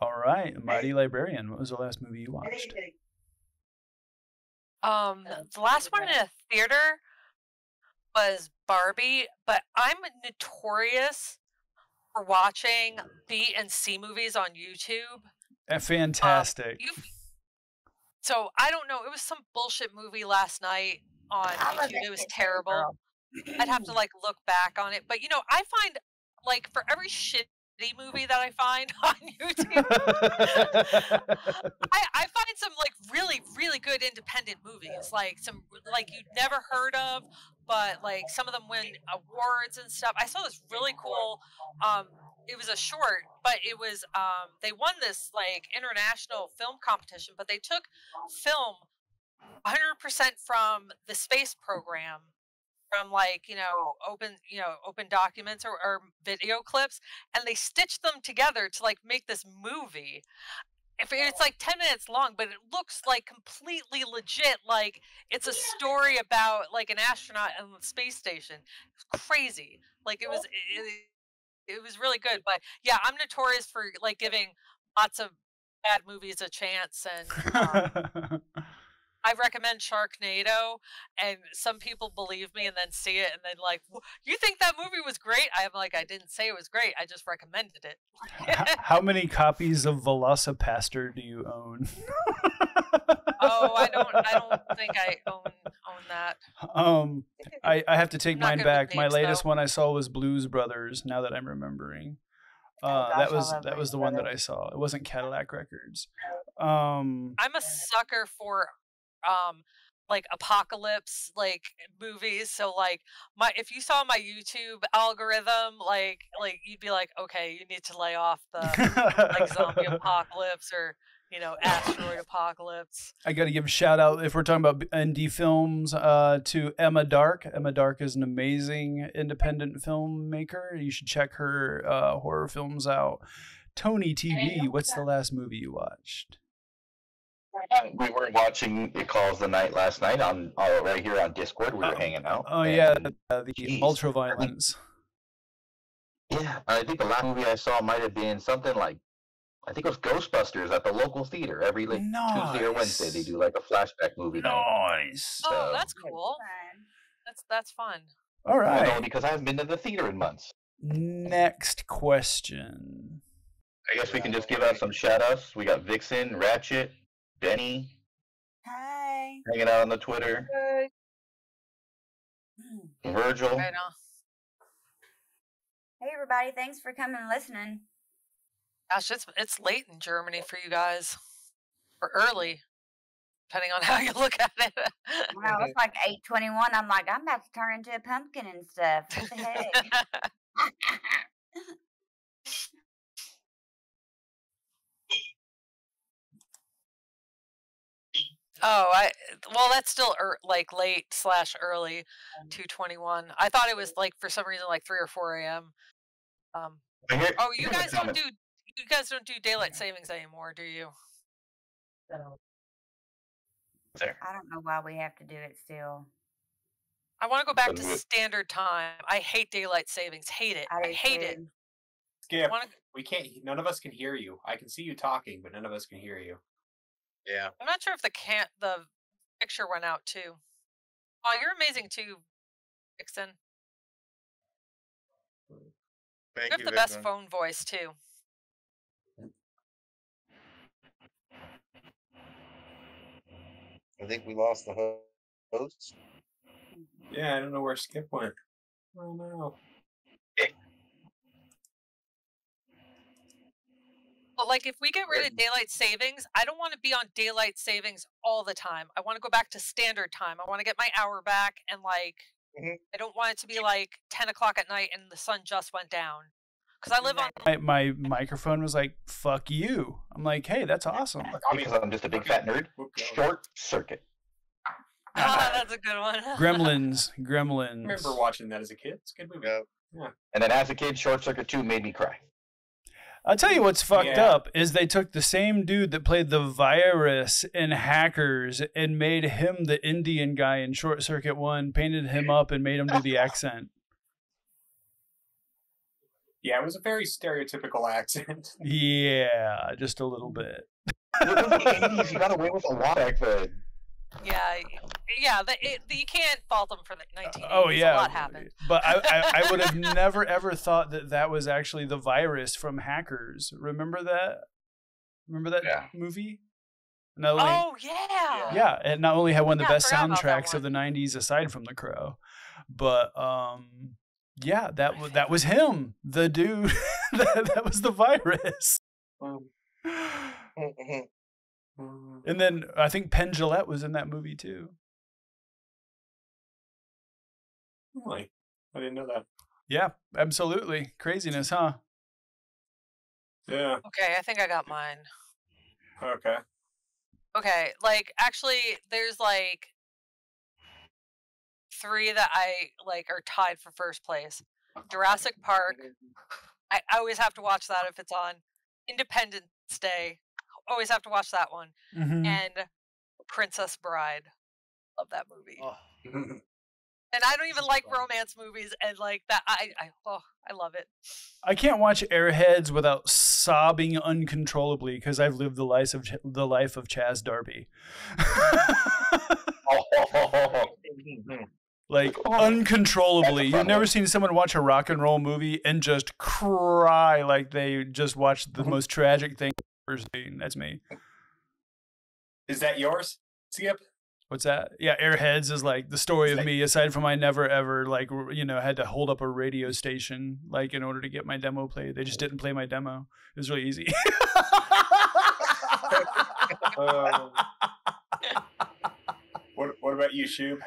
All right, Mighty Librarian. What was the last movie you watched? Um, the last one in a theater was Barbie, but I'm notorious for watching B and C movies on YouTube. Uh, fantastic. You, so I don't know. It was some bullshit movie last night on YouTube. It was terrible. I'd have to like look back on it, but you know, I find like for every shitty movie that I find [LAUGHS] on YouTube, [LAUGHS] I, I find some like really, really good independent movies, like some like you'd never heard of, but like some of them win awards and stuff. I saw this really cool. Um, it was a short, but it was um, they won this like international film competition, but they took film 100% from the space program from like you know open you know open documents or, or video clips and they stitched them together to like make this movie. If it's like 10 minutes long but it looks like completely legit like it's a story about like an astronaut on the space station. It's crazy. Like it was it, it was really good but yeah i'm notorious for like giving lots of bad movies a chance and um, [LAUGHS] I recommend Sharknado, and some people believe me and then see it and then like, "Wh- you think that movie was great? I'm like, I didn't say it was great. I just recommended it. H- how many copies of Velocipastor do you own? Oh, I don't. I don't [LAUGHS] think I own own that. Um, I, I have to take mine back. My names, latest though. one I saw was Blues Brothers. Now that I'm remembering, uh, gosh, that was that was the one that I saw. It wasn't Cadillac Records. Um, I'm a sucker for um like apocalypse like movies. So like my if you saw my YouTube algorithm, like like you'd be like, okay, you need to lay off the like zombie [LAUGHS] apocalypse or you know asteroid apocalypse. I got to give a shout out if we're talking about indie films uh, to Emma Dark. Emma Dark is an amazing independent filmmaker. You should check her uh, horror films out. Tony TV, what's the last movie you watched? We were watching It Calls the Night last night on uh, right here on Discord. We were hanging out. Oh yeah, and, uh, the Jeez. ultra violence. yeah. I think the last movie I saw might have been something like I think it was Ghostbusters at the local theater. Every like Tuesday or Wednesday they do like a flashback movie night. Nice. Oh, So- that's cool. That's that's fun. All right. I know right. because I haven't been to the theater in months. Next question. I guess we can just give out some shout outs. We got Vixen, Ratchet, Benny Hey. hanging out on the Twitter, Virgil. Right. Hey everybody, thanks for coming and listening. Gosh, it's it's late in Germany for you guys, or early, depending on [LAUGHS] how you look at it. Wow, it's like eight twenty one. I'm like, I'm about to turn into a pumpkin and stuff. What the heck? [LAUGHS] oh, I well, that's still er, like late slash early, two twenty one. I thought it was like for some reason like three or four a.m. Um. Oh, you guys don't do you guys don't do daylight savings anymore, do you? There. I don't know why we have to do it still. I want to go back to standard time. I hate daylight savings. Hate it. I, do hate it. too. Skip, wanna- we can't. None of us can hear you. I can see you talking, but none of us can hear you. Yeah. I'm not sure if the can the picture went out too. Oh, you're amazing too, Vixen. Thank You have you, the best phone voice too. I think we lost the ho- host. Yeah, I don't know where Skip went. Oh no. But like, if we get rid of daylight savings, I don't want to be on daylight savings all the time. I want to go back to standard time. I want to get my hour back, and like, Mhm. I don't want it to be like ten o'clock at night and the sun just went down. Because I live on. My, my microphone was like, "Fuck you." I'm like, "Hey, that's awesome." Because I'm just a big fat nerd. Short circuit. Ah, [LAUGHS] that's a good one. [LAUGHS] Gremlins, Gremlins. I remember watching that as a kid. It's a good movie. Yeah. And then as a kid, Short Circuit 2 made me cry. I'll tell you what's fucked Yeah. up is they took the same dude that played the virus in Hackers and made him the Indian guy in Short Circuit One, painted him up and made him do the [LAUGHS] accent. Yeah, it was a very stereotypical accent. [LAUGHS] Yeah, just a little bit. It the 80s. You got away with a lot back then. Yeah, yeah. The, it, you can't fault them for the 1980s. Oh yeah, a lot happened. but I, I, I would have [LAUGHS] never ever thought that that was actually the virus from Hackers. Remember that? Remember that Yeah. movie? Not only, Oh yeah. yeah, it not only had one of the Yeah, best forgot about that soundtracks of the '90s aside from The Crow, but um, yeah, that was that was him, the dude [LAUGHS] that, that was the virus. [LAUGHS] And then I think Penn Jillette was in that movie too. Oh really? I didn't know that. Yeah, absolutely craziness, huh? Yeah. Okay, I think I got mine. Okay. Okay, like actually, there's like three that I like are tied for first place. Jurassic Park. I, always have to watch that if it's on. Independence Day. Always have to watch that one. Mhm. And Princess Bride. Love that movie. Oh, [LAUGHS] And I don't even like romance movies, and like that, I, I, oh, I love it. I can't watch Airheads without sobbing uncontrollably because I've lived the life of Ch- the life of Chaz Darby. [LAUGHS] [LAUGHS] like uncontrollably. You've never seen someone watch a rock and roll movie and just cry like they just watched the most tragic thing ever seen. That's me. Is that yours, Skip? What's that? Yeah, Airheads is like the story of me. Aside from I never ever like you know had to hold up a radio station like in order to get my demo played. They just didn't play my demo. It was really easy. [LAUGHS] [LAUGHS] Um, what What about you, Shub?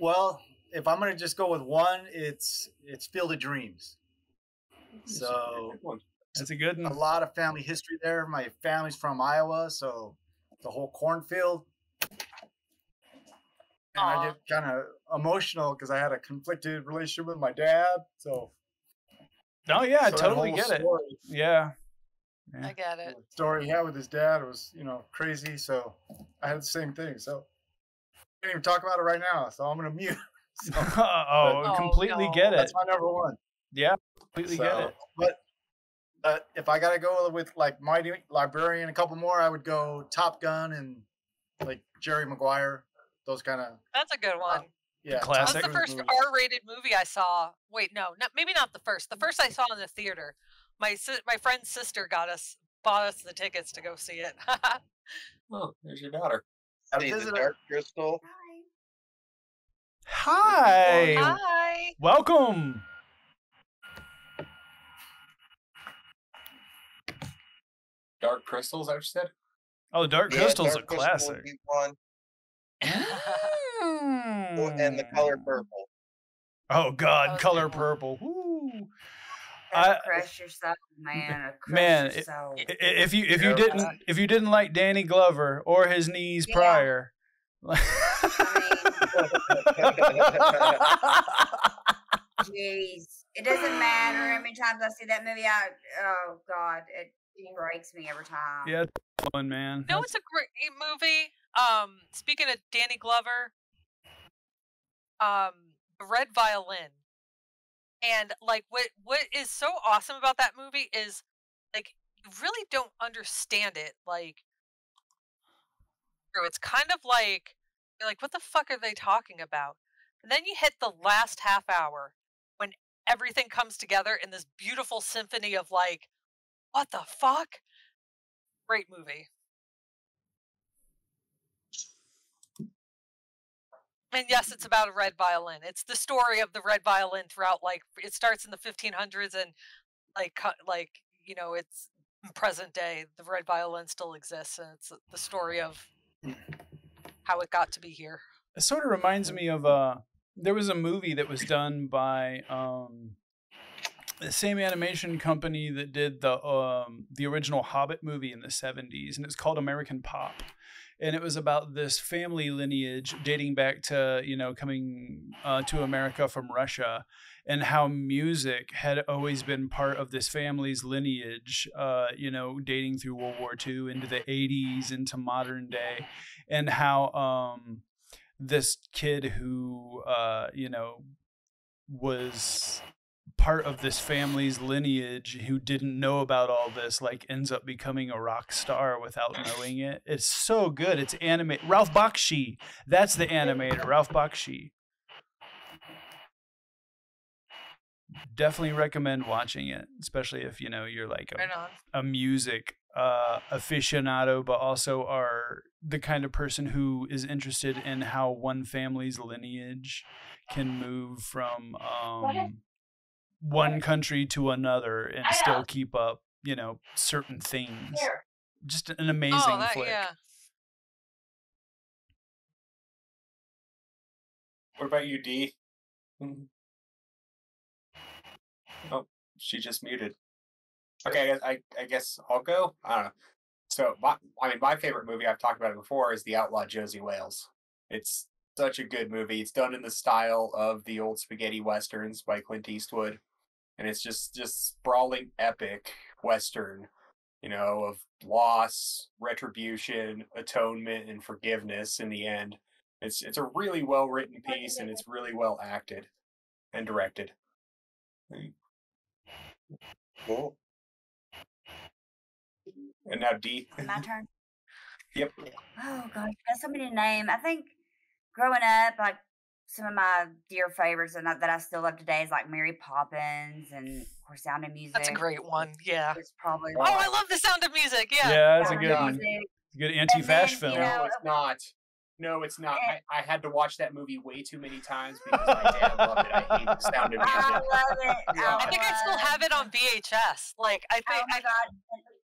Well, if I'm gonna just go with one, it's it's Field of Dreams. So That's a good a lot of family history there. My family's from Iowa, so the whole cornfield. And I get kind of emotional because I had a conflicted relationship with my dad. So Oh yeah, I so that totally whole get it. story- Yeah. I get it. story he had with his dad was, you know, crazy. So I had the same thing. So I can't even talk about it right now. So I'm gonna mute. [LAUGHS] So [LAUGHS] oh, Oh, completely no. get it. that's my number one. Yeah, completely get it. But uh, if I gotta go with like Mighty Librarian, a couple more, I would go Top Gun and like Jerry Maguire. Those kind of That's a good one. yeah. Tom Classic. That's the first movies. R-rated movie I saw. Wait, no, not, maybe not the first. The first I saw in the theater. My my friend's sister got us bought us the tickets to go see it. [LAUGHS] Oh, there's your daughter. I See the visited- Dark Crystal. Hi. Hi. Welcome. Dark crystals, is that what you said? Oh, Dark Yeah, Crystal's Dark a Crystal would classic. be one. Mm. Oh, and the color purple. Oh God, was a color good purple. Woo. Gotta I- crush yourself, man. Crush Man, your it- soul. I- If you if you Yeah. didn't if you didn't like Danny Glover or his knees Yeah. prior, [LAUGHS] Jeez, it doesn't matter how many times I see that movie. I oh god, it breaks me every time. yeah, that's one man. No, it's a great movie. Um, speaking of Danny Glover, um, The Red Violin, and like what what is so awesome about that movie is like you really don't understand it. Like, it's kind of like you're like, what the fuck are they talking about? And then you hit the last half hour when everything comes together in this beautiful symphony of like, what the fuck? Great movie. And yes, it's about a red violin. It's the story of the red violin throughout. Like it starts in the 1500s, and like like you know, it's present day. The red violin still exists, and it's the story of how it got to be here. It sort of reminds me of uh there was a movie that was done by um the same animation company that did the um the original Hobbit movie in the 70s and it's called American Pop. And it was about this family lineage dating back to, you know, coming uh, to America from Russia and how music had always been part of this family's lineage, uh, you know, dating through World War II into the 80s into modern day and how um this kid who uh you know was part of this family's lineage who didn't know about all this like ends up becoming a rock star without knowing it. It's so good. It's animate ralph bakshi. That's the animator ralph bakshi. Definitely recommend watching it especially if you know you're like a Right a music uh, aficionado, but also are the kind of person who is interested in how one family's lineage can move from um, one country to another and still keep up, you know, certain things. Just an amazing oh, that, flick. yeah. What about you, D? Mhm. Oh, she just muted. Okay, I guess, I, I guess I'll go. I don't know. So, my, I mean, my favorite movie I've talked about it before is The Outlaw Josey Wales. It's such a good movie. It's done in the style of the old spaghetti westerns by Clint Eastwood, and it's just just sprawling epic western, you know, of loss, retribution, atonement, and forgiveness. In the end, it's it's a really well written piece, and it's really well acted and directed. Mm. Cool. And now D. My turn. [LAUGHS] Yep. Oh gosh, there's so many to name. I think growing up, like some of my dear favorites and that that I still love today is like Mary Poppins and of course Sound of Music. That's a great one. Yeah. it's probably. Oh, I love the sound of music. Yeah. Yeah, that's a good one. it's probably Oh, I love the sound of music. Yeah. Yeah, that's a Sound good of one. Music. Good anti-fash then, film. you No, it's not. No, it's not. Eh. I, I had to watch that movie way too many times because my dad loved it. I hate the sound of it. [LAUGHS] I music. love it. [LAUGHS] Yeah. I think I still have it on VHS. Like I think. Oh think my I, god!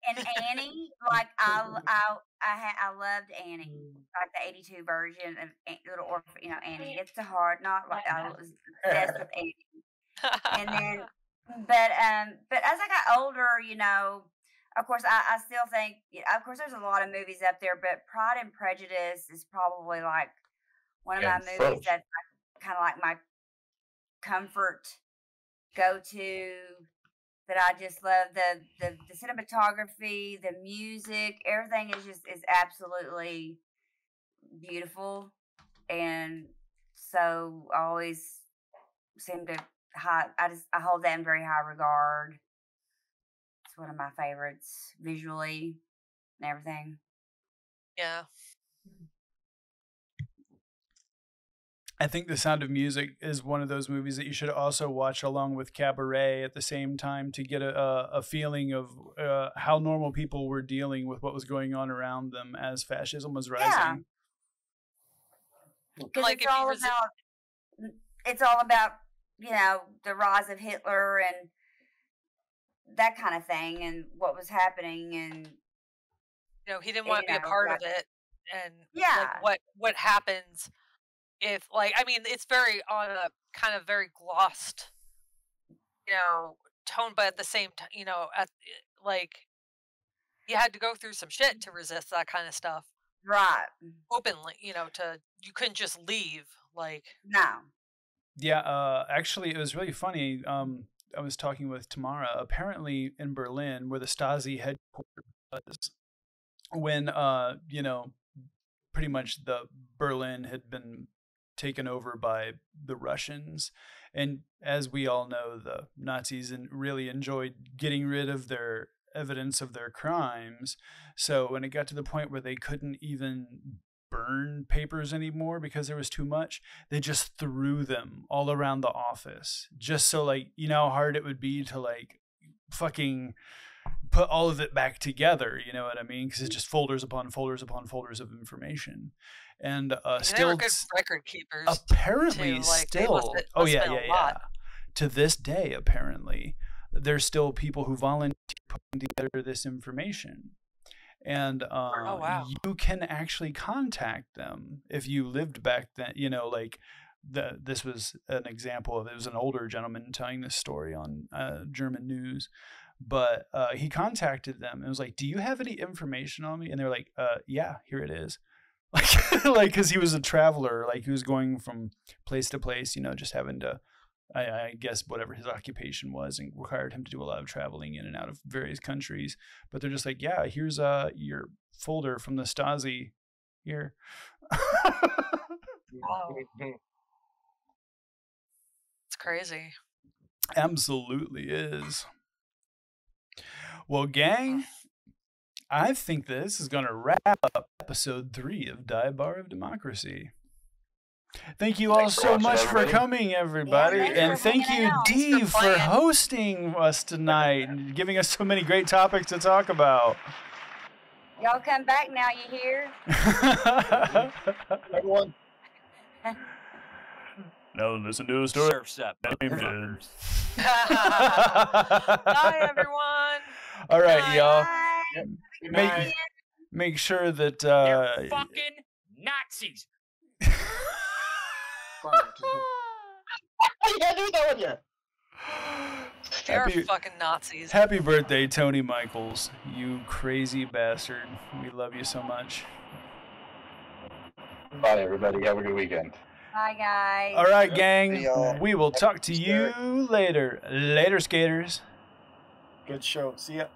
And, and Annie, like I, l- I, I, ha- I loved Annie, like the '82 version of Little Orphan. You know, Annie. It's a hard not like I was obsessed with [LAUGHS] Annie. And then, but um, but as I got older, you know, of course, I, I still think, of course, there's a lot of movies up there, but Pride and Prejudice is probably like one of Yeah, my movies that's kind of like my comfort go to that I just love the, the the cinematography, the music, everything is just is absolutely beautiful, and so I always seem to high. I just I hold that in very high regard. It's one of my favorites visually and everything. yeah. I think The Sound of Music is one of those movies that you should also watch along with Cabaret at the same time to get a, a, a feeling of uh, how normal people were dealing with what was going on around them as fascism was rising. Yeah. Because Like it's all resi- about it's all about you know the rise of Hitler and that kind of thing and what was happening and You know, he didn't want to be a part like- of it. And Yeah. like what what happens if like I mean it's very on a kind of very glossed you know tone but at the same time you know at like you had to go through some shit to resist that kind of stuff right openly you know to you couldn't just leave like no Yeah, uh, actually, it was really funny. Um, I was talking with Tamara. Apparently, in Berlin, where the Stasi headquarters was, when uh, you know, pretty much the Berlin had been taken over by the Russians, and as we all know, the Nazis and really enjoyed getting rid of their evidence of their crimes. So when it got to the point where they couldn't even burn papers anymore because there was too much, they just threw them all around the office just so like you know how hard it would be to like fucking put all of it back together you know what i mean? Because it's just folders upon folders upon folders of information. And uh and still record keepers apparently too, like, still must have- oh yeah yeah yeah. to this day apparently there's still people who volunteer putting together this information and uh, Oh, wow. you can actually contact them if you lived back then you know like the, this was an example of it was an older gentleman telling this story on uh, german news but uh, he contacted them and was like do you have any information on me and they were like uh, yeah here it is [LAUGHS] like like because he was a traveler like he was going from place to place you know just having to I, I guess whatever his occupation was and required him to do a lot of traveling in and out of various countries. But they're just like yeah here's uh your folder from the stasi here. Wow. It's crazy. Absolutely is. Well gang i think this is going to wrap up episode three of dive bar of democracy Thank you all Thanks so watching, much for coming, everybody. thanks and thank you, out. For Dee, for hosting us tonight and giving us so many great topics to talk about. y'all come back now you hear [LAUGHS] Everyone, [LAUGHS] now listen to a story. Surfs up, named bye everyone [LAUGHS] All right, Bye. y'all. Make, make sure that They're uh, fucking Nazis. [LAUGHS] you gotta do that one yet. they're happy, fucking nazis happy birthday, Tony Michaels. You crazy bastard. We love you so much. Bye, everybody. Have a good weekend. bye guys All right, gang. We will talk to you later. Later, skaters. good show. See ya.